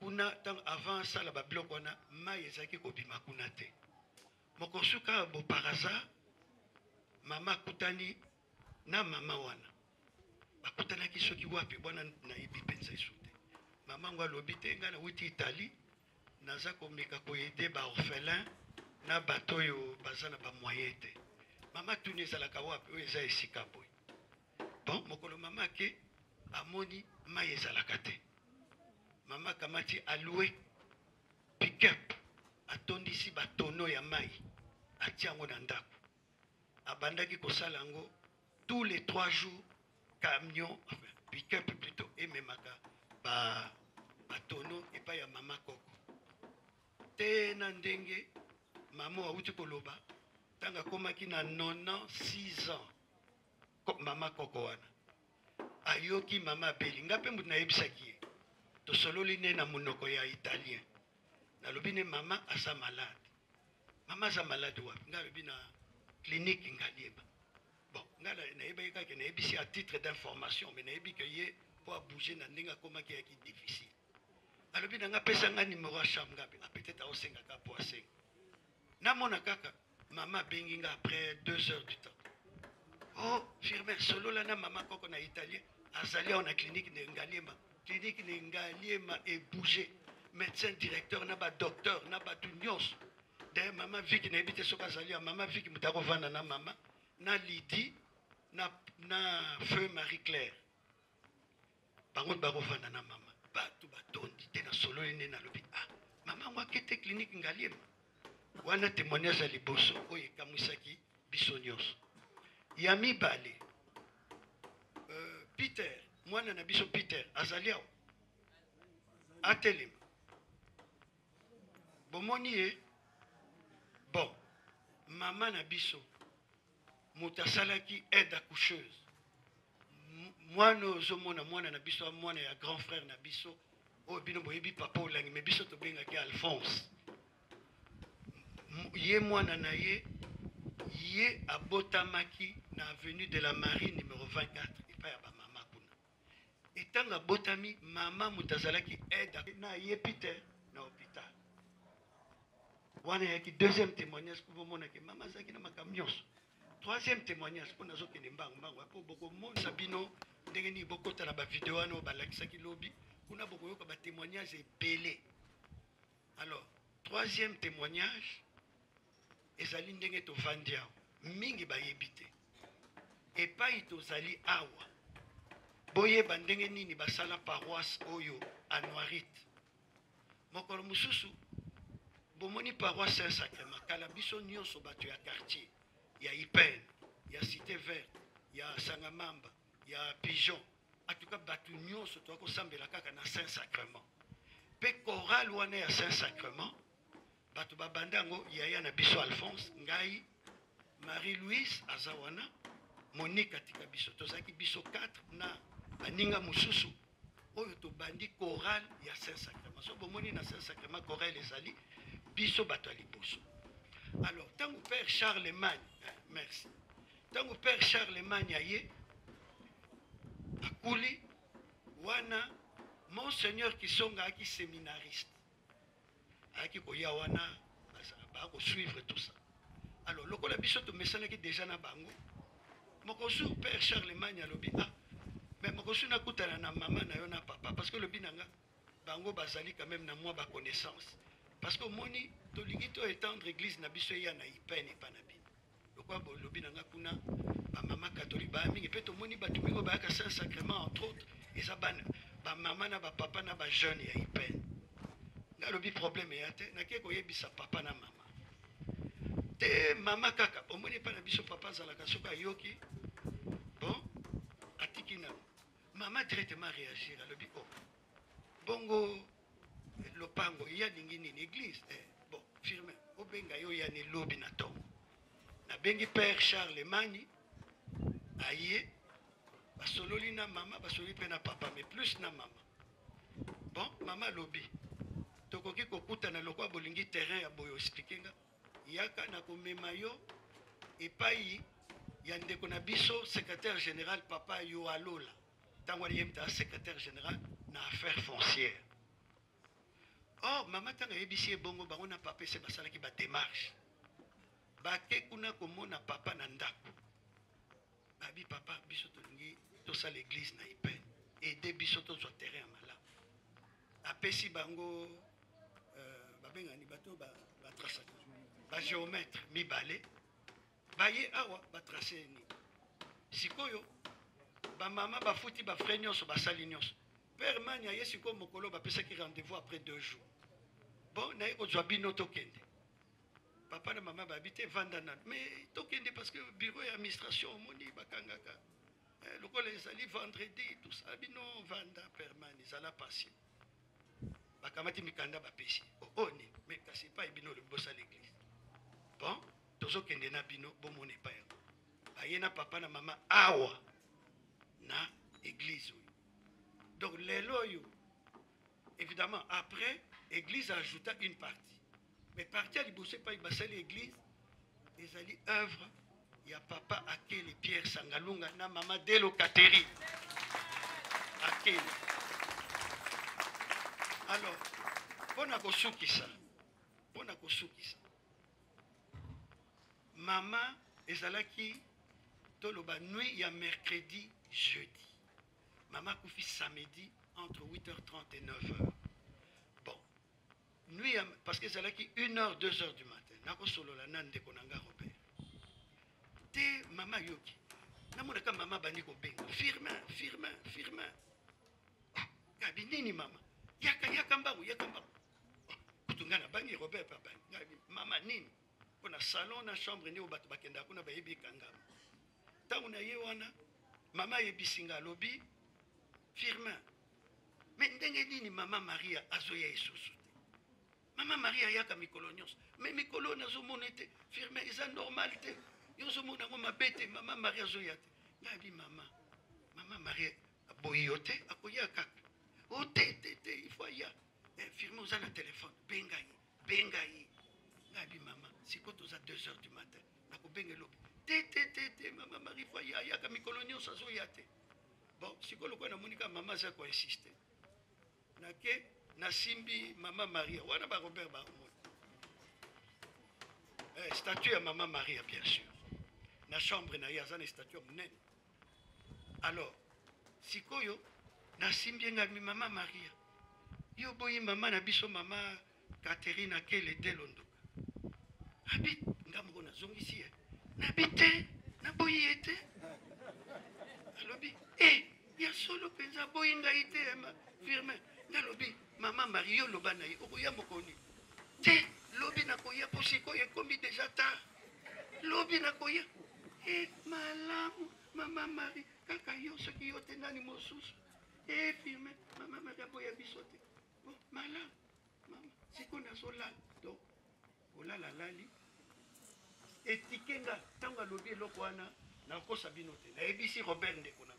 kuna ntango avant asala babiloko wana mai ezalaki kobima kuna te. Mokosuka bo par hasard mama akutani na mama wana. Bakutanaki soki wapi bwana nayebi mpenza esu te. Mama ngo alobi te ngai nauti itali naza komeka koyede baorphelin na bato oyo baza na bamoyen te. Mama tuni ezalaka wapi? Oyo eza esika boye bon mokolo mama ake amoni mai ezalaka te. Mama akamati alue pickup atondisi batono ya mai atia yango abandaki kosala tous les trois jours camion enfin, pickup plutôt ememaka ba batono epai ya mama koko. Te na ndenge mama awuti koloba ntango akomaki na 96 ans mama koko wana. Ayoki mama abeli nga mpe motu nayebisaki ye tosololi ne na monoko ya italien. Nalobi ne mama aza malade. Mama aza malade wapi? Nga alobi na clinique ngalieba bon nga nayebi kaka nayebisi à titre d'information mais nayebi ke ye mpo abouge na ndenge akomaki yaki difficile. Alobi na nga pesa nga nimero ya chambre nga peut-être aosengaka mpo asenga. Namona kaka mama abengi nga après deux heures du temps oh firmin solola na mama koko na italien azali awa na clinique na ngaliema clinique na ngaliema ebouge médecin directeur na badocteur na bato nyonso d'ailleurs mama viki nayebi te soki azali ya mama viki moto akovanda na mama. Na lidi na, na feu marie claire bango bakovanda na mama. Bato batondi te na sololi nde nalobi ah mama yango akete clinique ngaliema wana témoignage ya liboso oyo ekamwisaki biso ya mibale uh, peter mwana na biso peter. Azali awa atelema bomoni ye bon mama na biso moto asalaki aide accoucheuse mwana oyo ozomona mwana na biso mwana ya grand frère na biso. Oyo bino boyebi papa olangi. Me biso tobengaki alphonse. Ye mwana na ye ye abotamaki na avenue de la marie numéro 24 epai ya bamama kuna. Etango abotami mama moto azalaki aide na ye peter na hôpital. Wana yaki deuxième témoignage mpo bomonaki mama azalaki na makambo nyonso. Troisième témoignage mpo nazokende mbangu mbangu. Mpo bokomonisa bino ndenge nini bokota na bavideo wana oyo balakisaki lobi kuna bokoyoka batémoignage ebele. Alors troisième témoignage ezali ndenge tovandi awa mingi bayebi te. Epai tozali awa. Boyeba ndenge nini basala paroisse oyo anoirite mokolo mosusu bomoni paroisse saint sacrement kala biso nyonso bato ya quartier ya ipene ya cité verte ya sangamamba ya pigeon. Atuka bato nyonso toya kosambela kaka na saint sacrement mpe chorale wana ya saint sacrement bato babanda yango yaya na biso alphonse ngai marie louise aza wana monique atika biso. Tozalaki biso 4 na baninga mosusu oyo tobandi chorale ya saint sacrement so bomoni na saint sacrement chorale ezali biso bato ya liboso. Alors ntango père charlemagne merci. Ntango père charlemagne aye akuli wana monseigneur kisonga ayaki séminariste. Ayaki koya wana bakosuivre tout ça alors lokola biso tomesanaki déjà na bango mokosu père charlemagne alobi ah mais mokosu nakutana na mama na yo na papa parce que lobi na bango bazali quand même na mwa baconnaissance parce que omoni tolingi to étendre église na biso eya na ipene epa na bino lokola bolobi na nga kuna bamama catholique baya mingi mpe tomoni bato mingi oyo bayaka saint sacrement entre autres eza bamama na bapapa na bajeune ya ipene nga alobi problème eya te nake koyebisa papa na mama te mama kaka. Omoni epa na biso papa azalaka soki ayoki. Bon atiki nango mama directement réagir alobi o bongo lopango ya ningi nini église eh, bon firme obenga yo ya ni lobi na ntongo nabengi père charlemagne aye basololi na mama basololi mpe na papa mais plus na mama. Bon mama alobi tokoki kokutana lokola bolingi terrain ya boye explike nga yaka na komema yo epai ya ndeko na biso secrétaire général papa yo alola ntango wana ye mta secrétaire général na affaire foncière. Or mama ntango ayebisi ebongo bango na papa ese basalaki badémarche bake kuna komona papa na ndako. Babi papa biso tolingi tosala église na ipene ede biso tozwa terrain ya malamu. Apesi bango babengani bato batrasaki bagéometre mibale baye awa batrace nini? Sikoyo bamama bafuti bafrai nyonso basali nyonso. Père mani aye sikoyo mokolo bapesaki rendez-vous après deux jours. Bon naye kozwa bino tokende. Papa na mama babi te vanda nano mais tokende parce que bureau ya administration omoni bakangaka. Eh, lokola ezali vendredi tout ça bino vanda père mani ezala patient bakamati mikanda bapesi. Oni me kasi epai bino libosa l'église bon tozokende na bino bomona epai yango. Papa na mama awa na église donc lelo oyo évidemment après église ajouta une partie. Mais partie ya liboso epai basali église ezali œuvre ya papa akele pierre sangalunga na mama delo catherine akele. Alors mpona kosukisa mpona kosukisa mama ezalaki toloba nuit ya mercredi jeudi. Mama akufi samedi entre 8h30 et 9h bon nuit ya, parce que ezalaki 1h 2h du matin. Nakosolola na ndeko na nga robert. Te mama yoki. Namonaka mama bandi kobenga. Firmin firmin firmin. Gabi nini mama? Yaka yaka mbangu yaka mbangu kutu nga nabangi robert papa ngabi mama nini? Mpo na salon na chambre nde oyo bato bakendaka kuna bayebi ekangama ntango na ye wana mama ayebisi nga alobi firmin me ndenge nini mama maria azoya esusu te? Mama maria ayaka mikolo nyonso. Me mikolo nazomona ete firmin eza normal te. Yo ozomona yango mabe te mama maria azoya te. Ngabi mama mama maria aboyi yo te akoya kaka. O te te te ifo aya eh, firme oza na telefone benga ye benga ye ngabi mama sikoyo toza 2 heures du matin? Nakobenga elobi te te te te mama marie fo aya ayaka mikolo nyonso azoya te bon sikoyo lokola namoni kaka mama aza koinsiste nake nasimbi mama maria. Wana barobert bamoni eh, statue ya mama maria bien sûr. Na chambre na ye na statue ya monene alors sikoyo nasimbi ye mama maria. Yo boyi mama na biso mama catherine akele te londoka abi nga moko nazongisi ye nabi te naboyi ye te. Alobi e ya solo mpenza boyi ngai te ma firme. Nalobi mama marie yo loba na ye okoya mokoni. Te lobi nakoya mpo sikoyo ekomi deja tard lobi nakoya. E malamu mama marie kaka yo soki yo te nani mosusu. E firme mama marie aboya biso te. Bon malamu mama sikoyo nazolala donc kolala lali etike nga ntango alobi robert ndeko na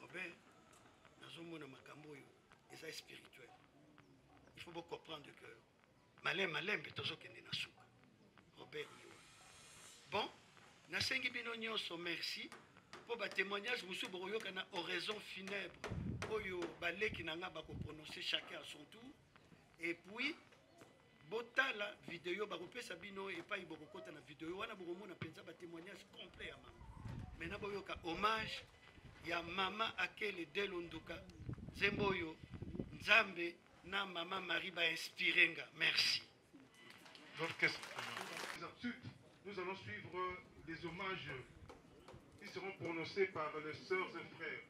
robert nazomona makambo oyo eza spirituel. Il faut bocomprendre que malembe malembe tozokende na suka. Robert bon nasengi bino nyonso merci. Mpo batémoignage mosusu bokoyoka na oraison funèbre chacun son tour. Et puis botala video bakopesa bino epai bokokɔta na video. Wana bokomona mpenza batémoignage complet ya mama. Maintenant boyoka hommage ya mama akele delonduka nzembo oyo nzambe na mama marie bainspire nga merci. Nous allons suivre les hommages qui seront prononcés par les sœurs et frères,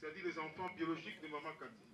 c'est-à-dire les enfants biologiques de Maman Cathy.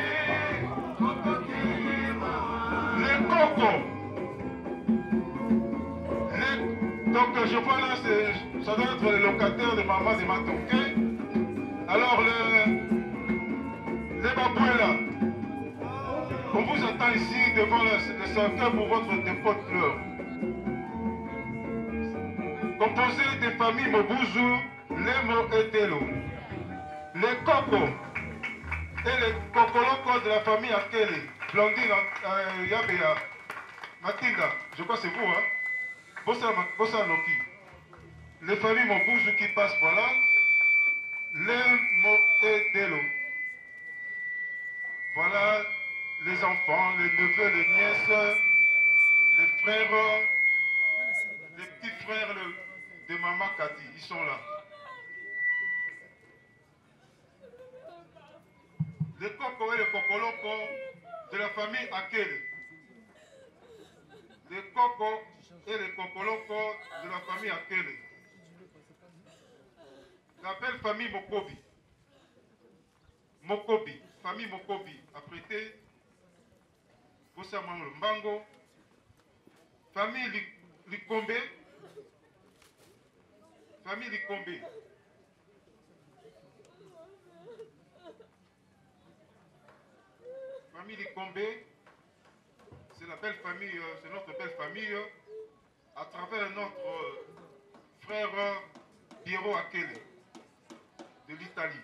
Donc je vois là, c'est- ça doit être les locataires de de Matonké. Alors les, les baboués on vous attend ici devant le, le cercueil pour votre dépôt de fleurs. Composé des familles Mobuzu, Lemo et Delo. Les Coco et les Kokoloko de la famille Akele, Blondine, euh, Matilda, je crois que c'est vous, hein? Bossa, Noki. Les familles Mobuzu qui passent, voilà. Et Delo. Voilà les enfants, les neveux, les nièces, les frères, les petits frères de, maman Cathy, ils sont là. Les Coco et les Kokoloko de la famille Akele. Les Coco et les Kokoloko de la famille Akele. La belle famille Mokobi. Mokobi, famille Mokobi, a prêté Boussamang Mbango. Famille Li- Likombe. Famille Likombe. Famille Likombe, belle famille, euh, c'est notre belle famille, euh, à travers notre euh, frère Piero Akele de l'Italie.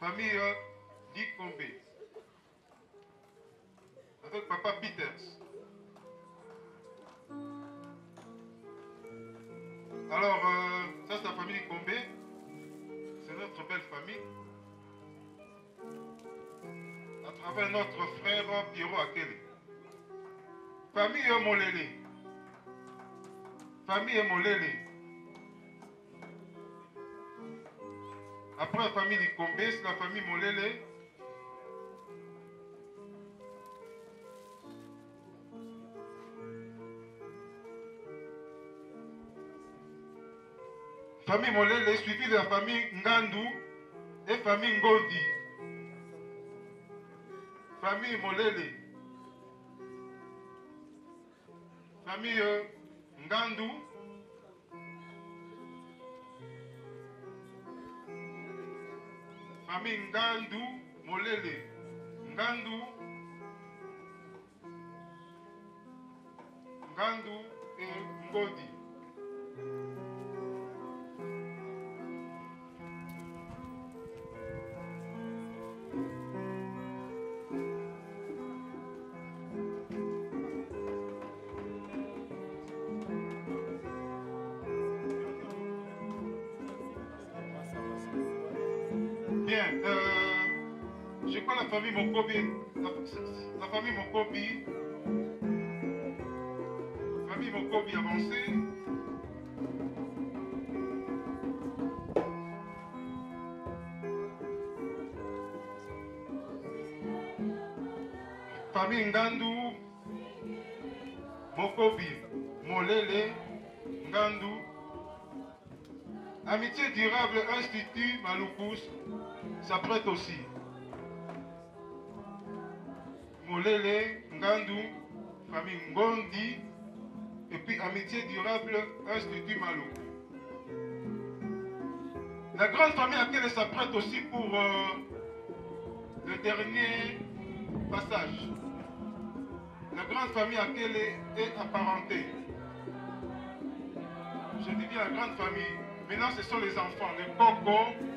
Famille euh, Likombe, avec papa Peters. Alors, ça c'est la famille Likombe, c'est notre belle famille. Travers notre frère Piero Akele. Famille Molele. Famille Molele. Après la famille Likombe, c'est la famille Molele. Famille Molele suivie de la famille Ngandu et famille Ngondi. Famille Molele. Famille euh, Ngandou. Famille Ngandou Molele. Ngandou. Ngandou et Ngodi. Bien, euh, je crois la famille Mokobi, la, la famille Mokobi, famille Mokobi avancée. Famille Ngandu, Mokobi, Molele, Ngandu, Amitié durable Institut Maloukus s'apprête aussi. Molele, Ngandu, famille Ngondi, et puis Amitié Durable, Institut Malou. La grande famille à laquelle elle s'apprête aussi pour euh, le dernier passage. La grande famille à laquelle elle est apparentée. Je dis bien la grande famille. Maintenant, ce sont les enfants, les cocos.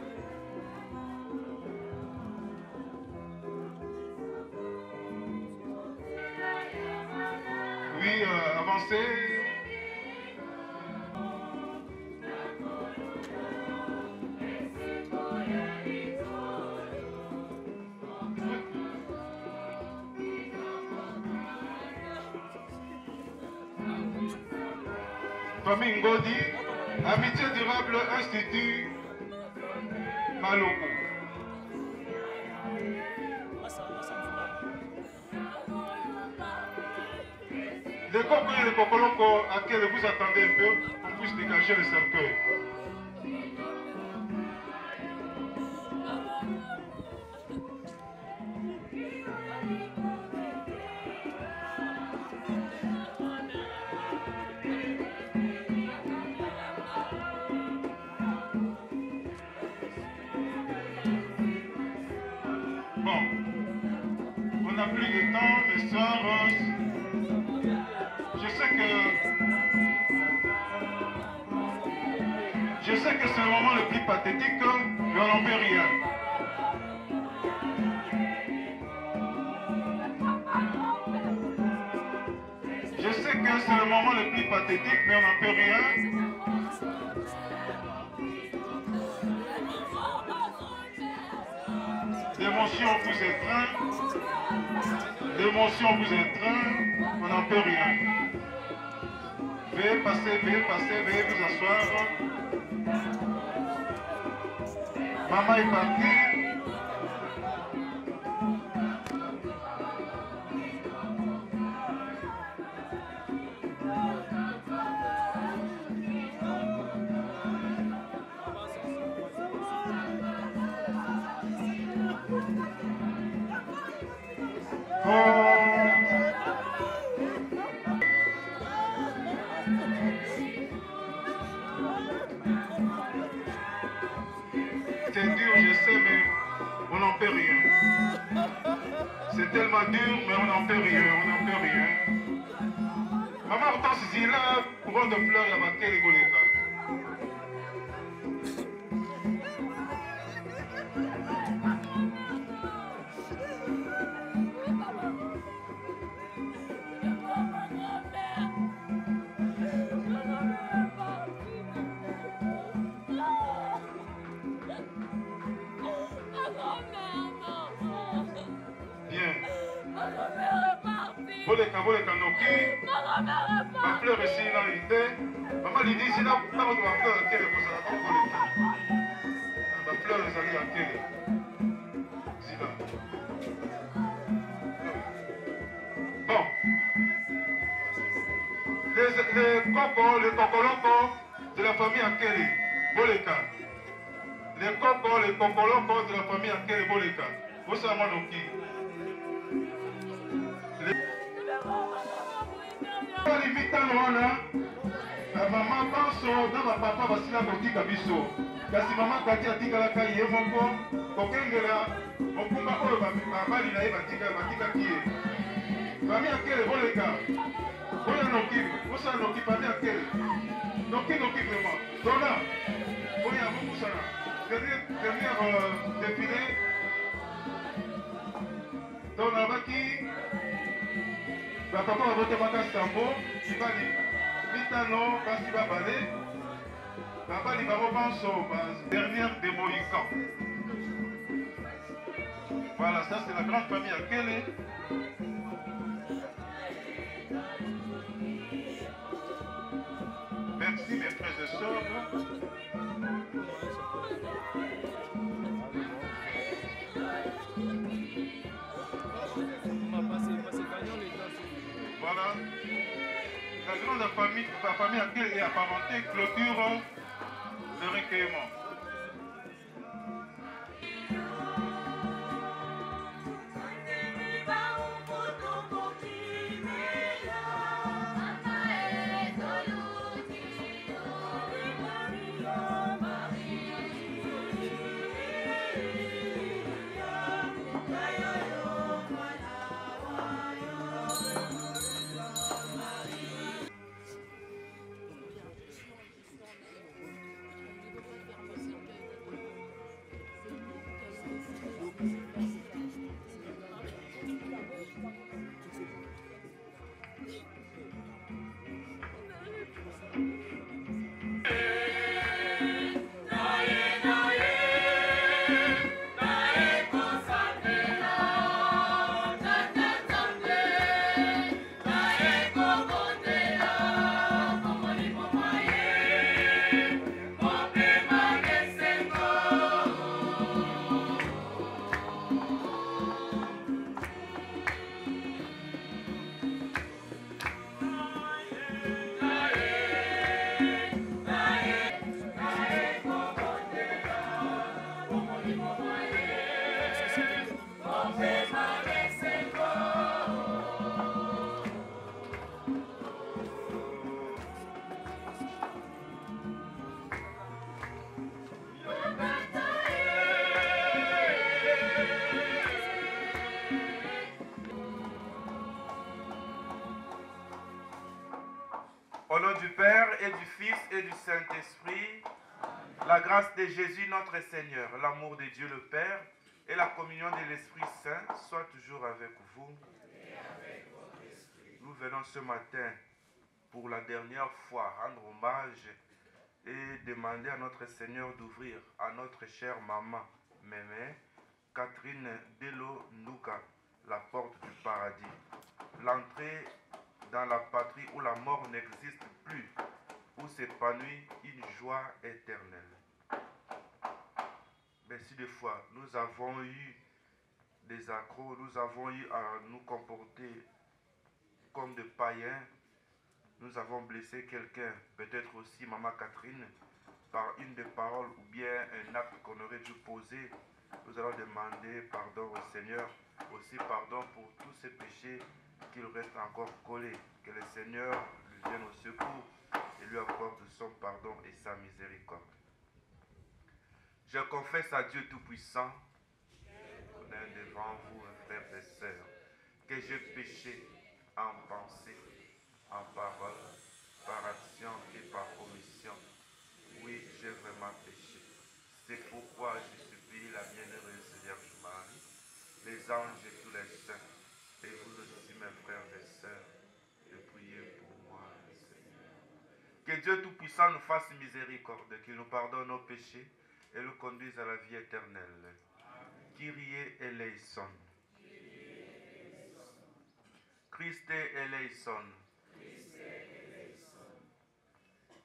Famille Ngodi, Amitié Durable Institut Maloko. Après le Pokoloko, à quel vous attendez un peu, qu'on puisse dégager le cercueil. Pathétique, mais on n'en fait rien. Je sais que c'est le moment le plus pathétique, mais on n'en fait rien. L'émotion vous étreint. L'émotion vous étreint. On n'en peut rien. Veuillez passer, veuillez passer, veuillez vous asseoir. Mama Ipapi. C'est tellement dur, mais on n'en fait rien, on n'en fait rien. Maman, Hortense, ici, là, courant de fleurs, la bataille, les boleka boleka noki. Bafleur mama lidi isi na bato bafleur ezali bon. Les cocos les cocolocos de la famille akele boleka. Les cocos les cocolocos de la famille boleka limitano wana bamama banso na bapapa basila kotika biso. Kasi mama kati atikalaka ye moko kokengela mokumba oyo babali na ye batikaki ye bami akele boleka. Oyo noki osala noki bami akele noki noki vraiment. Dona oyo abobusana dernière défilé. Donc nabaki bapapa babotemaka sambo mibali mitano basi babale dernière des mohicans voilà ça c'est la grande famille à merci mes frères et sœurs La grande famille, la famille à est apparentée clôture le recueillement. Jésus notre Seigneur, l'amour de Dieu le Père et la communion de l'Esprit Saint soient toujours avec vous. Nous venons ce matin pour la dernière fois rendre hommage et demander à notre Seigneur d'ouvrir à notre chère maman Mémé, Catherine Delo Nuka, la porte du paradis. L'entrée dans la patrie où la mort n'existe plus, où s'épanouit une joie éternelle. Merci de fois, nous avons eu des accros, nous avons eu à nous comporter comme des païens, nous avons blessé quelqu'un, peut-être aussi Maman Catherine, par une des paroles ou bien un acte qu'on aurait dû poser. Nous allons demander pardon au Seigneur, aussi pardon pour tous ces péchés qu'il reste encore collé. Que le Seigneur lui vienne au secours et lui apporte son pardon et sa miséricorde. Je confesse à Dieu Tout-Puissant, devant vous, frères et sœurs, que j'ai péché en pensée, en parole, par action et par omission. Oui, j'ai vraiment péché. C'est pourquoi je supplie la bienheureuse Vierge Marie, les anges et tous les saints, et vous aussi, mes frères et sœurs, de prier pour moi, Seigneur. Que Dieu Tout-Puissant nous fasse miséricorde, qu'il nous pardonne nos péchés et nous conduise à la vie éternelle. Kyrie eleison. Christe eleison.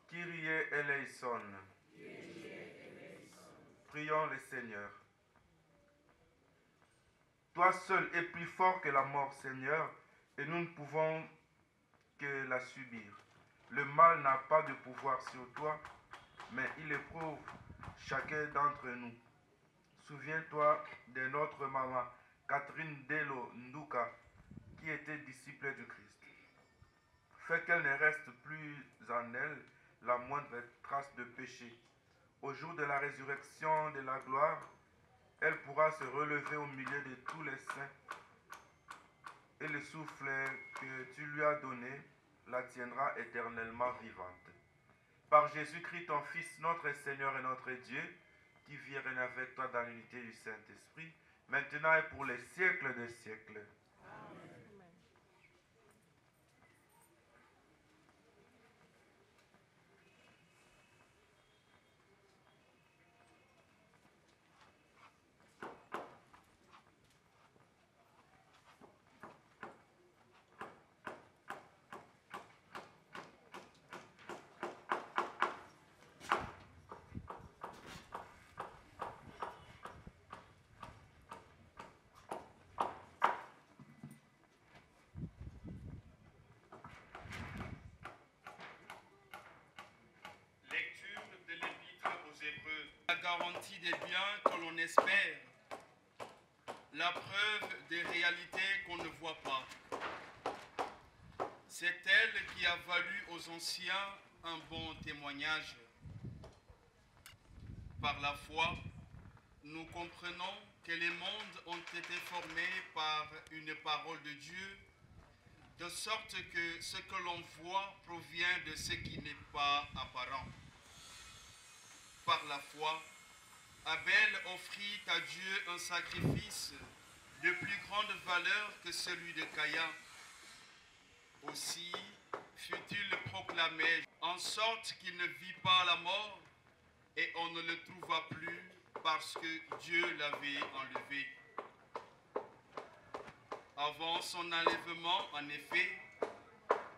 Kyrie eleison. Prions le Seigneur. Toi seul es plus fort que la mort, Seigneur, et nous ne pouvons que la subir. Le mal n'a pas de pouvoir sur toi, mais il éprouve chacun d'entre nous. Souviens-toi de notre maman, Catherine Delo Nduka, qui était disciple du Christ. Fais qu'elle ne reste plus en elle la moindre trace de péché. Au jour de la résurrection de la gloire, elle pourra se relever au milieu de tous les saints et le souffle que tu lui as donné la tiendra éternellement vivante. Par Jésus-Christ, ton Fils, notre Seigneur et notre Dieu, qui règne avec toi dans l'unité du Saint-Esprit, maintenant et pour les siècles des siècles. Lecture de l'Épître aux Hébreux. La garantie des biens que l'on espère. La preuve des réalités qu'on ne voit pas. C'est elle qui a valu aux anciens un bon témoignage. Par la foi, nous comprenons que les mondes ont été formés par une parole de Dieu, de sorte que ce que l'on voit provient de ce qui n'est pas apparent. Par la foi, Abel offrit à Dieu un sacrifice de plus grande valeur que celui de Caïn. Aussi fut-il proclamé en sorte qu'il ne vit pas la mort et on ne le trouva plus parce que Dieu l'avait enlevé. Avant son enlèvement, en effet,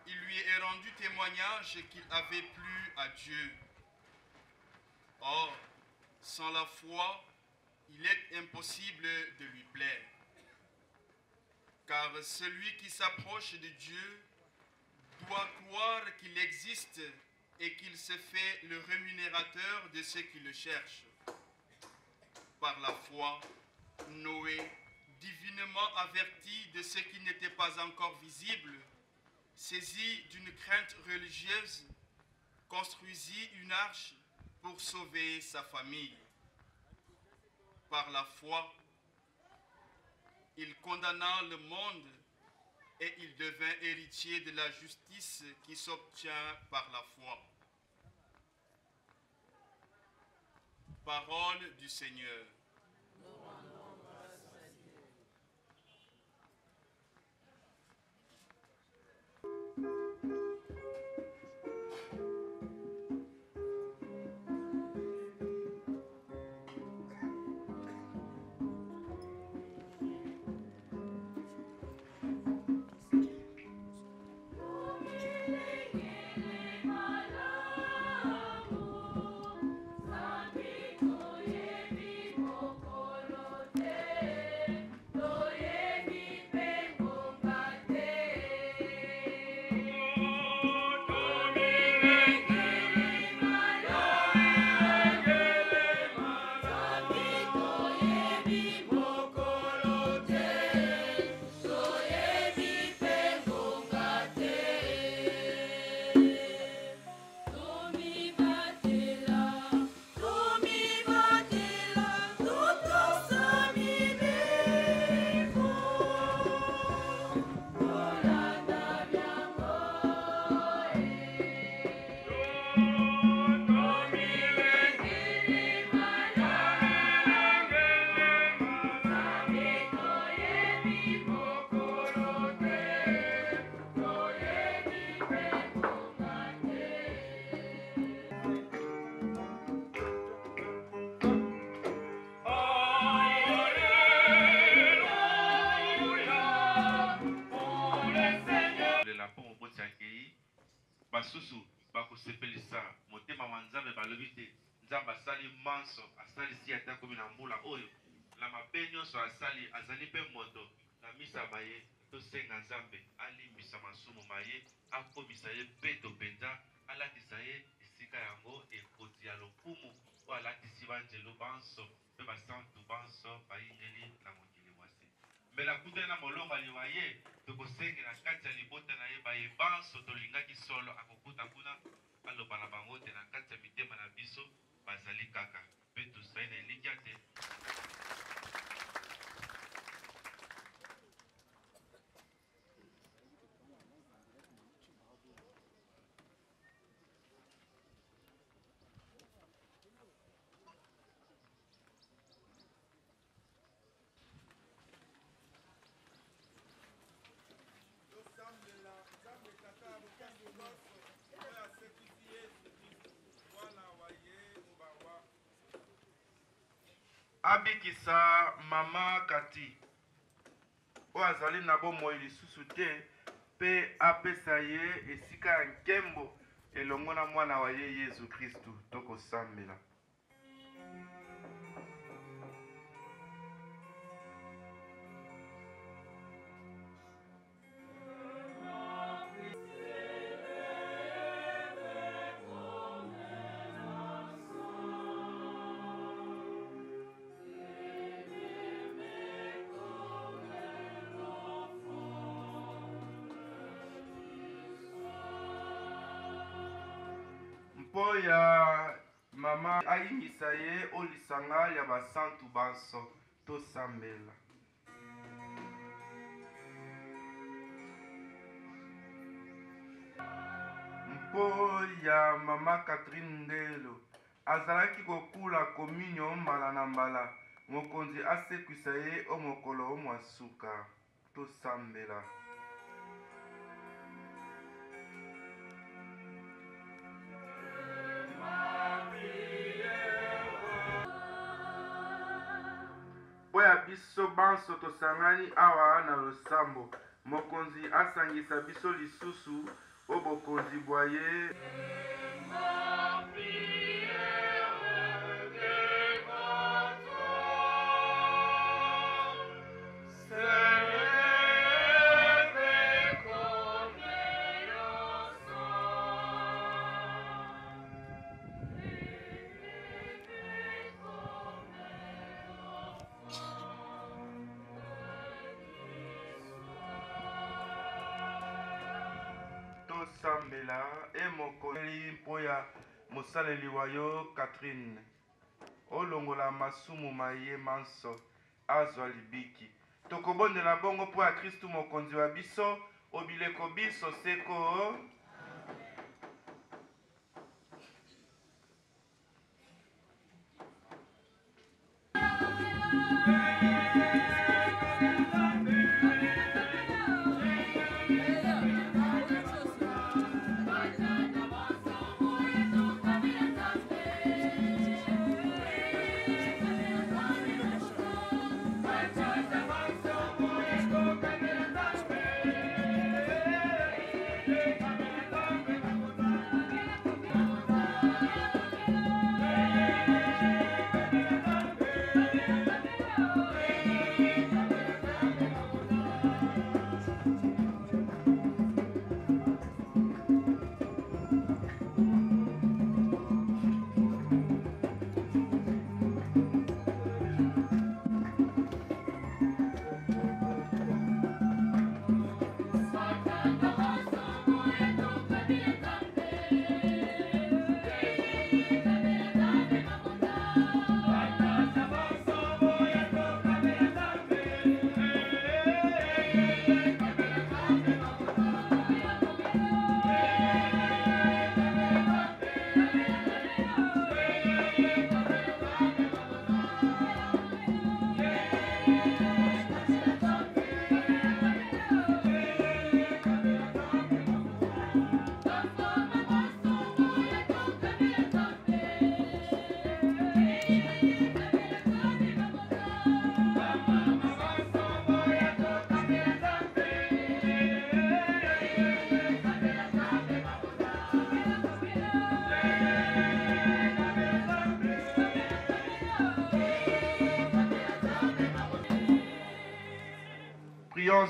il lui est rendu témoignage qu'il avait plu à Dieu. Or, sans la foi, il est impossible de lui plaire. Car celui qui s'approche de Dieu doit croire qu'il existe et qu'il se fait le rémunérateur de ceux qui le cherchent. Par la foi, Noé, divinement averti de ce qui n'était pas encore visible, saisi d'une crainte religieuse, construisit une arche pour sauver sa famille. Par la foi, il condamna le monde et il devint héritier de la justice qui s'obtient par la foi. Parole du Seigneur. Akomi na mbula oyo na mabe nyonso asali azali mpe moto na misa maye tosenga nzambe alimbisa masumu maye akomisa ye peto mpenza alatisa ye esika yango ekoti ya lokumu oyo alatisi banzelo banso mpe basantu banso bayingeli na mokili mwasi. Mbela kutani na molongo aliwa ye tokosengela kati ya libota na ye bayebanso tolingaki solo akokuta kuna aloba na bango te na kati ya mitema na biso bazali kaka. Mpe tozali na elikya te abikisa mama kati. Oyo azali na bomoi lisusu te mpe apesa ye esika ya nkembo elongo na mwana wa ye yezu kristu tokosambela banso tosambela. Mpo ya mama catherine ndelo azalaki kokula kominio mbala na mbala. Mokonzi asekwisa ye o mokolo o mwa suka. Tosambela biso banso tosangani awa na losambo. Mokonzi asangisa biso lisusu o bokonzi bwa ye tosambela e mokonzi mpo ya mosaleli wa yo catherine. Olongola masumu maye manso azwa libiki. Tokobondela bongo mpo ya kristu mokonzi wa biso obileko biso seko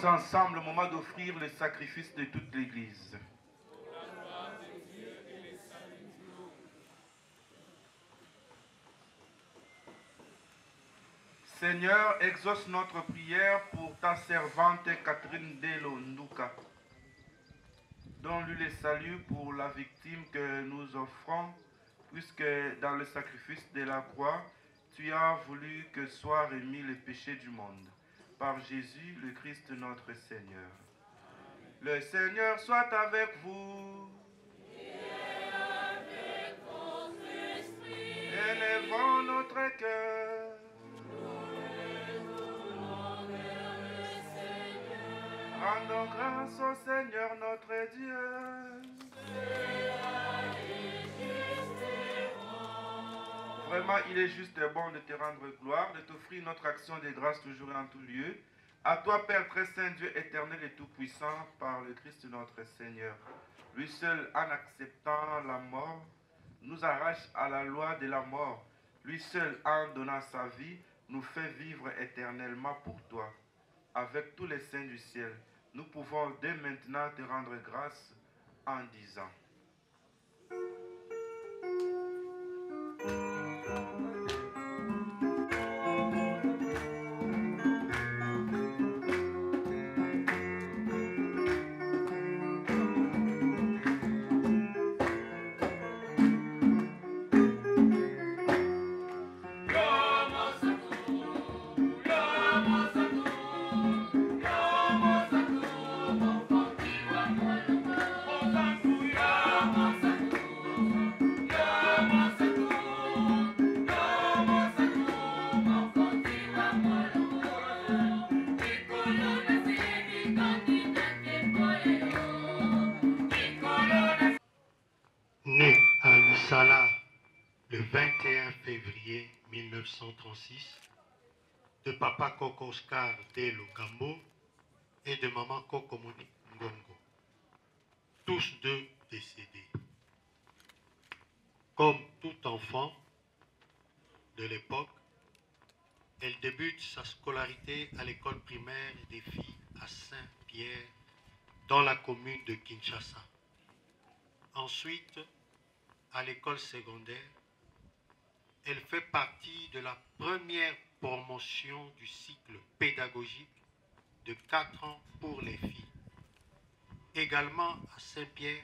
Ensemble au moment d'offrir le sacrifice de toute l'Église. Seigneur, exauce notre prière pour ta servante Catherine Delo Nduka. Donne-lui le salut pour la victime que nous offrons, puisque dans le sacrifice de la croix, tu as voulu que soient remis les péchés du monde. Par Jésus, le Christ notre Seigneur. Le Seigneur soit avec vous. Élevons notre cœur. Rendons grâce au Seigneur notre Dieu. Vraiment, il est juste et bon de te rendre gloire, de t'offrir notre action de grâce toujours et en tout lieu. À toi, Père très saint, Dieu éternel et tout-puissant, par le Christ notre Seigneur. Lui seul, en acceptant la mort, nous arrache à la loi de la mort. Lui seul, en donnant sa vie, nous fait vivre éternellement pour toi. Avec tous les saints du ciel, nous pouvons dès maintenant te rendre grâce en disant. 1936, de papa Coco Oscar de et de maman Coco Ngongo, tous deux décédés. Comme tout enfant de l'époque, elle débute sa scolarité à l'école primaire des filles à Saint-Pierre, dans la commune de Kinshasa. Ensuite, à l'école secondaire, elle fait partie de la première promotion du cycle pédagogique de 4 ans pour les filles. Également à Saint-Pierre,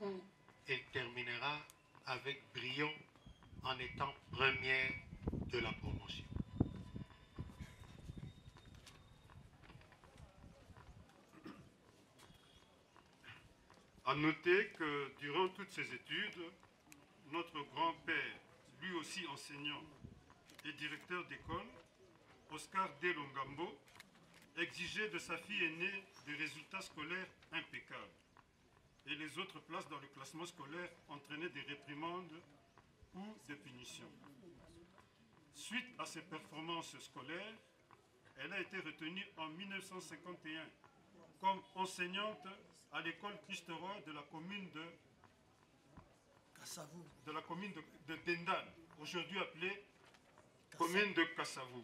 où elle terminera avec brio en étant première de la promotion. À noter que durant toutes ces études, notre grand-père, lui aussi enseignant et directeur d'école, Oscar Delongambo, exigeait de sa fille aînée des résultats scolaires impeccables. Et les autres places dans le classement scolaire entraînaient des réprimandes ou des punitions. Suite à ses performances scolaires, elle a été retenue en 1951 comme enseignante à l'école Christ-Roi de la commune de de la commune de, de Dendan, aujourd'hui appelée commune de Kassavou.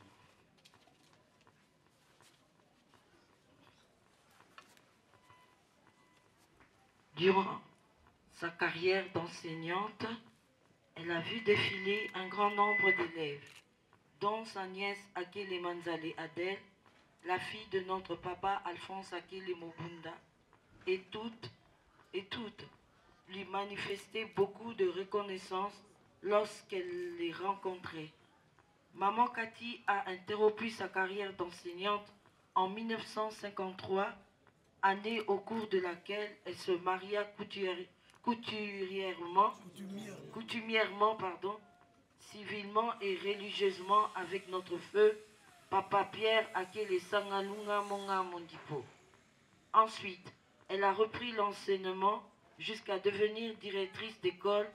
Durant sa carrière d'enseignante, elle a vu défiler un grand nombre d'élèves, dont sa nièce Akele Manzale Adèle, la fille de notre papa Alphonse Akele Mobunda, et toutes, et toutes lui manifestaient beaucoup de reconnaissance lorsqu'elle les rencontrait. Maman Cathy a interrompu sa carrière d'enseignante en 1953, année au cours de laquelle elle se maria couturière- couturièrement, coutumièrement, pardon, civilement et religieusement avec notre feu, Papa Pierre Akele Sangalunga Monga Mondipo. Ensuite, elle a repris l'enseignement jusqu'à devenir directrice d'école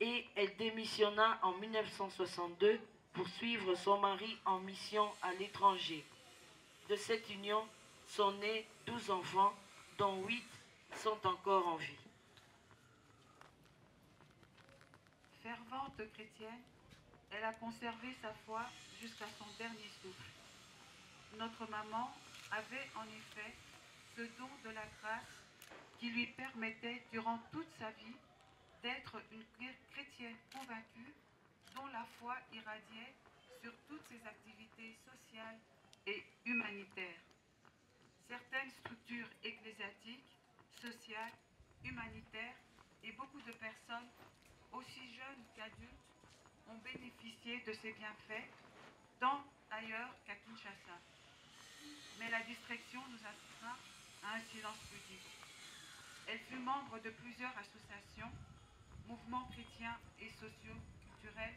et elle démissionna en 1962 pour suivre son mari en mission à l'étranger. De cette union sont nés 12 enfants, dont 8 sont encore en vie. Fervente chrétienne, elle a conservé sa foi jusqu'à son dernier souffle. Notre maman avait en effet ce don de la grâce qui lui permettait durant toute sa vie d'être une chré- chrétienne convaincue dont la foi irradiait sur toutes ses activités sociales et humanitaires. Certaines structures ecclésiastiques, sociales, humanitaires et beaucoup de personnes, aussi jeunes qu'adultes, ont bénéficié de ces bienfaits, tant ailleurs qu'à Kinshasa. Mais la distraction nous astreint à un silence pudique. Elle fut membre de plusieurs associations, mouvements chrétiens et sociaux culturels,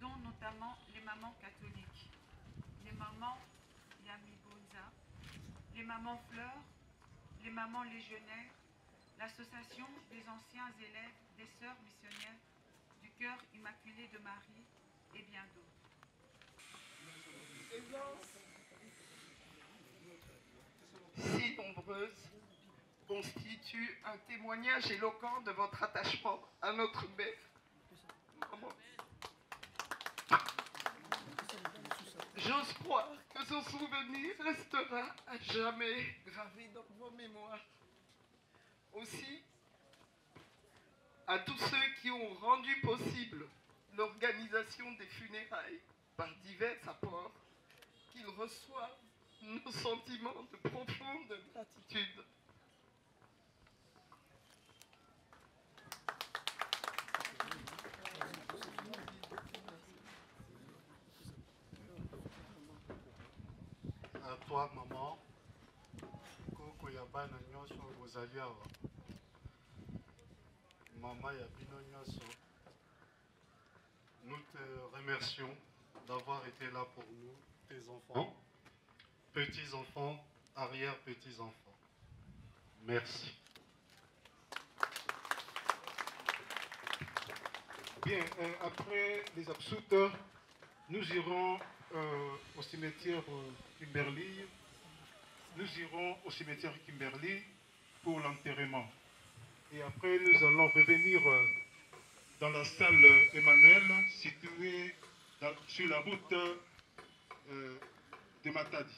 dont notamment les mamans catholiques, les mamans Yami Bonza, les mamans Fleurs, les mamans légionnaires, l'association des anciens élèves des sœurs missionnaires du cœur immaculé de Marie et bien d'autres. si nombreuses, constituent un témoignage éloquent de votre attachement à notre mère. J'ose croire que son souvenir restera à jamais gravé dans vos mémoires. Aussi, à tous ceux qui ont rendu possible l'organisation des funérailles par divers apports, qu'ils reçoivent nos sentiments de profonde gratitude. Toi maman. Koko ya bana nyonso oyo bozali awa. Mama ya bino nyonso nous te remercions d'avoir été là pour nous tes enfants. Petits enfants arrière petits enfants merci. Bien, euh, après les absoutes, nous irons euh, au cimetière euh, Kimberley. Nous irons au cimetière Kimberley pour l'enterrement. Et après, nous allons revenir euh, dans la salle Emmanuel, située sur la route de Matadi.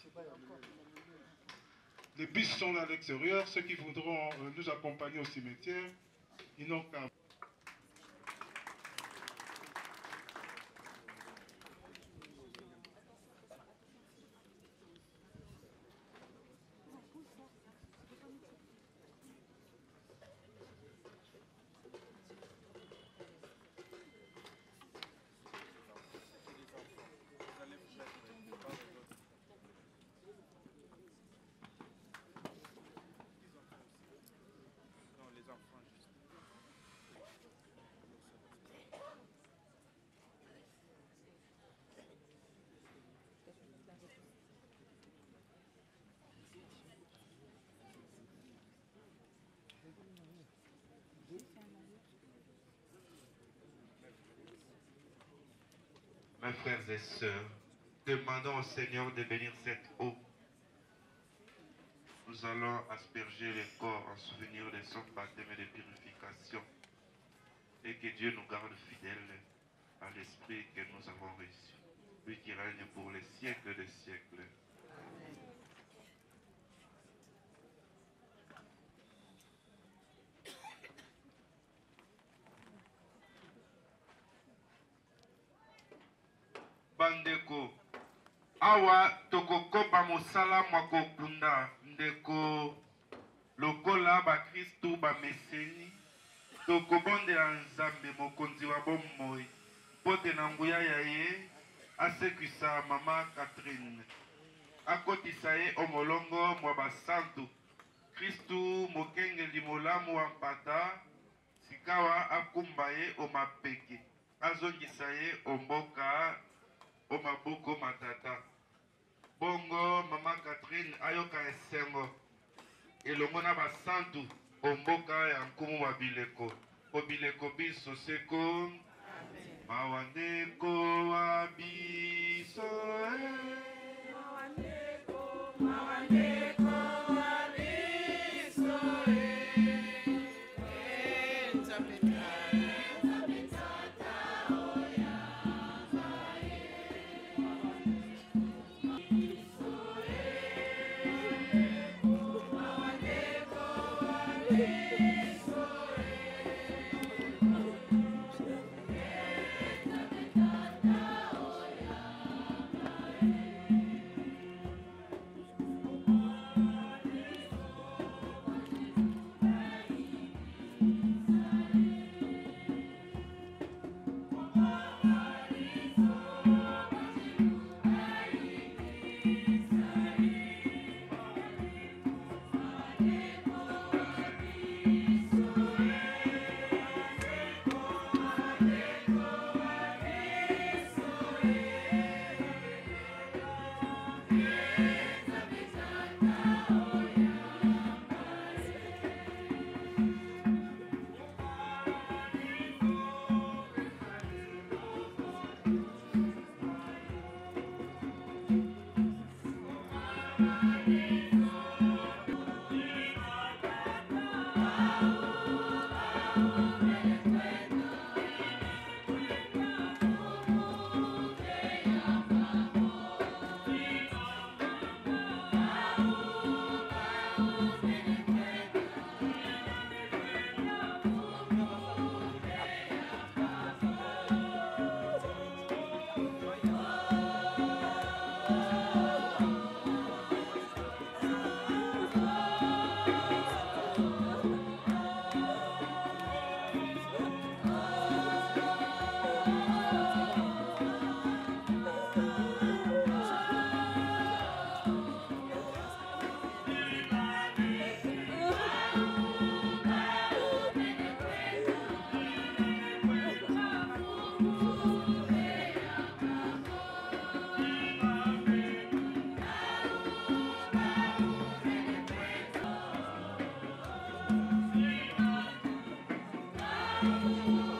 Les bus sont à l'extérieur. Ceux qui voudront nous accompagner au cimetière, ils n'ont qu'à Mes frères et sœurs, demandons au Seigneur de bénir cette eau. Nous allons asperger les corps en souvenir des son baptême et de purification. Et que Dieu nous garde fidèles à l'esprit que nous avons reçu. Lui qui règne pour les siècles des siècles. Awa tokokoba mosala mwa kokunda ndeko lokola bakristu bameseni tokobondela nzambe mokonzi wa bomoi. Mpo te na nguya ya ye asekwisa mama catherine. Akotisa ye omolongo mwa basantu kristu mokengeli molamu wa mpata sikawa akumba ye omapeke azongisa ye omboka o maboko matata bongo mama catherine ayoka esengo. Elongo na basantu omboka ya nkumu mwa bileko. Po bileko biso seko. Mawa ndeko wa biso Música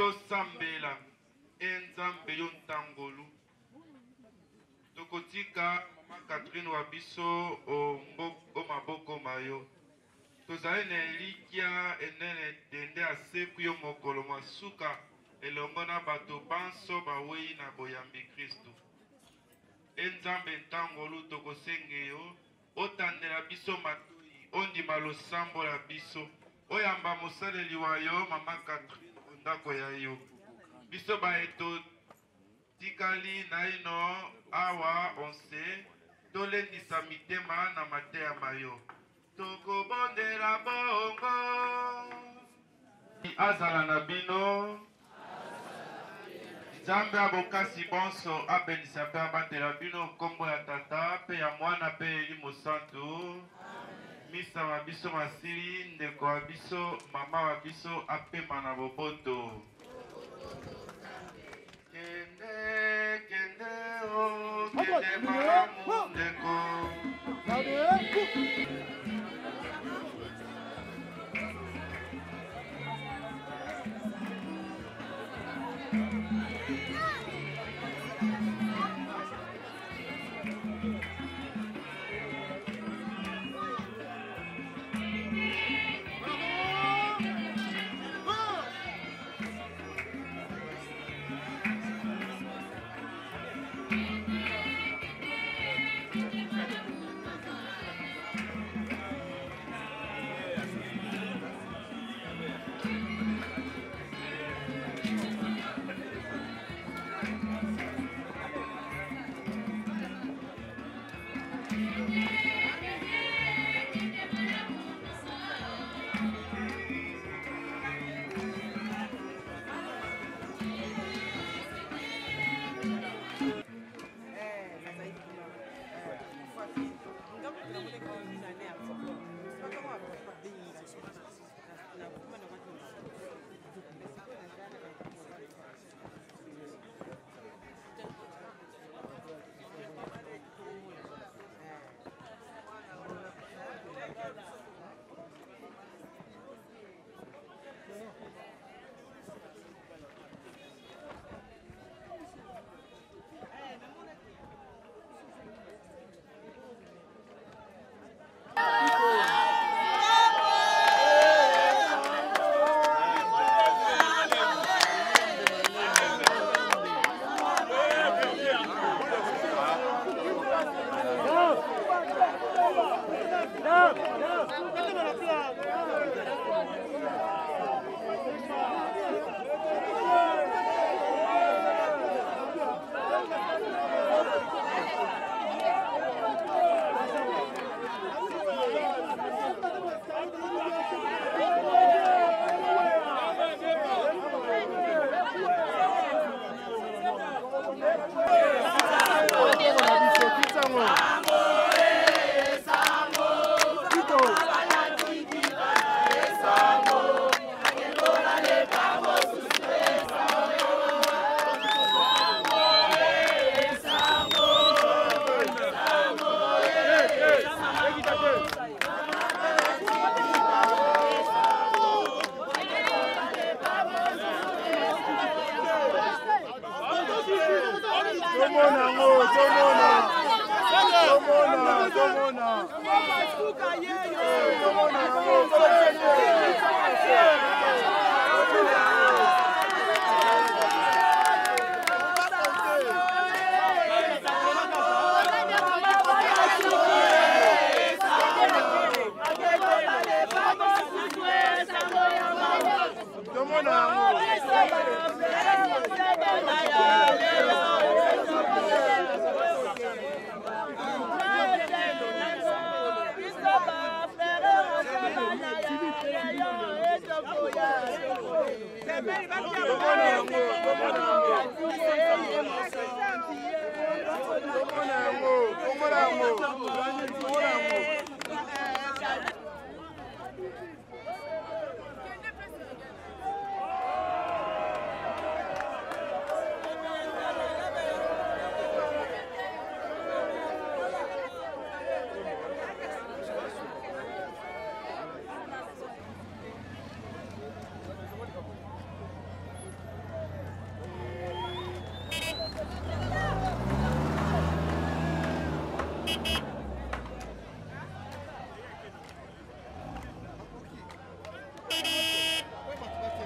tosambela enzambe yo ntangolu. Tokotika mama catherine wa biso o maboko mayo. Tozali na elikya enene dende aseku yo mokolo masuka elongo na bato banso bawei na boyambi kristu. Enzambe ntangolu tokosenge yo otandela biso matoi ondima losambo ya biso. Oyamba mosaleli wa yo mama catherine ndako ya yo biso baeto tikali naino awa onse tolendisa mitema na mateya mayo. Tokobondela bongo. Azala na bino. Nzambe ya bokasi bonso abenisa mpe abandela bino nkombo ya tata mpe ya mwana mpe eli mosantu misa wa biso masili ndeko wa biso mama wa biso apema na boboto. Kende kende o kende malamu ndeko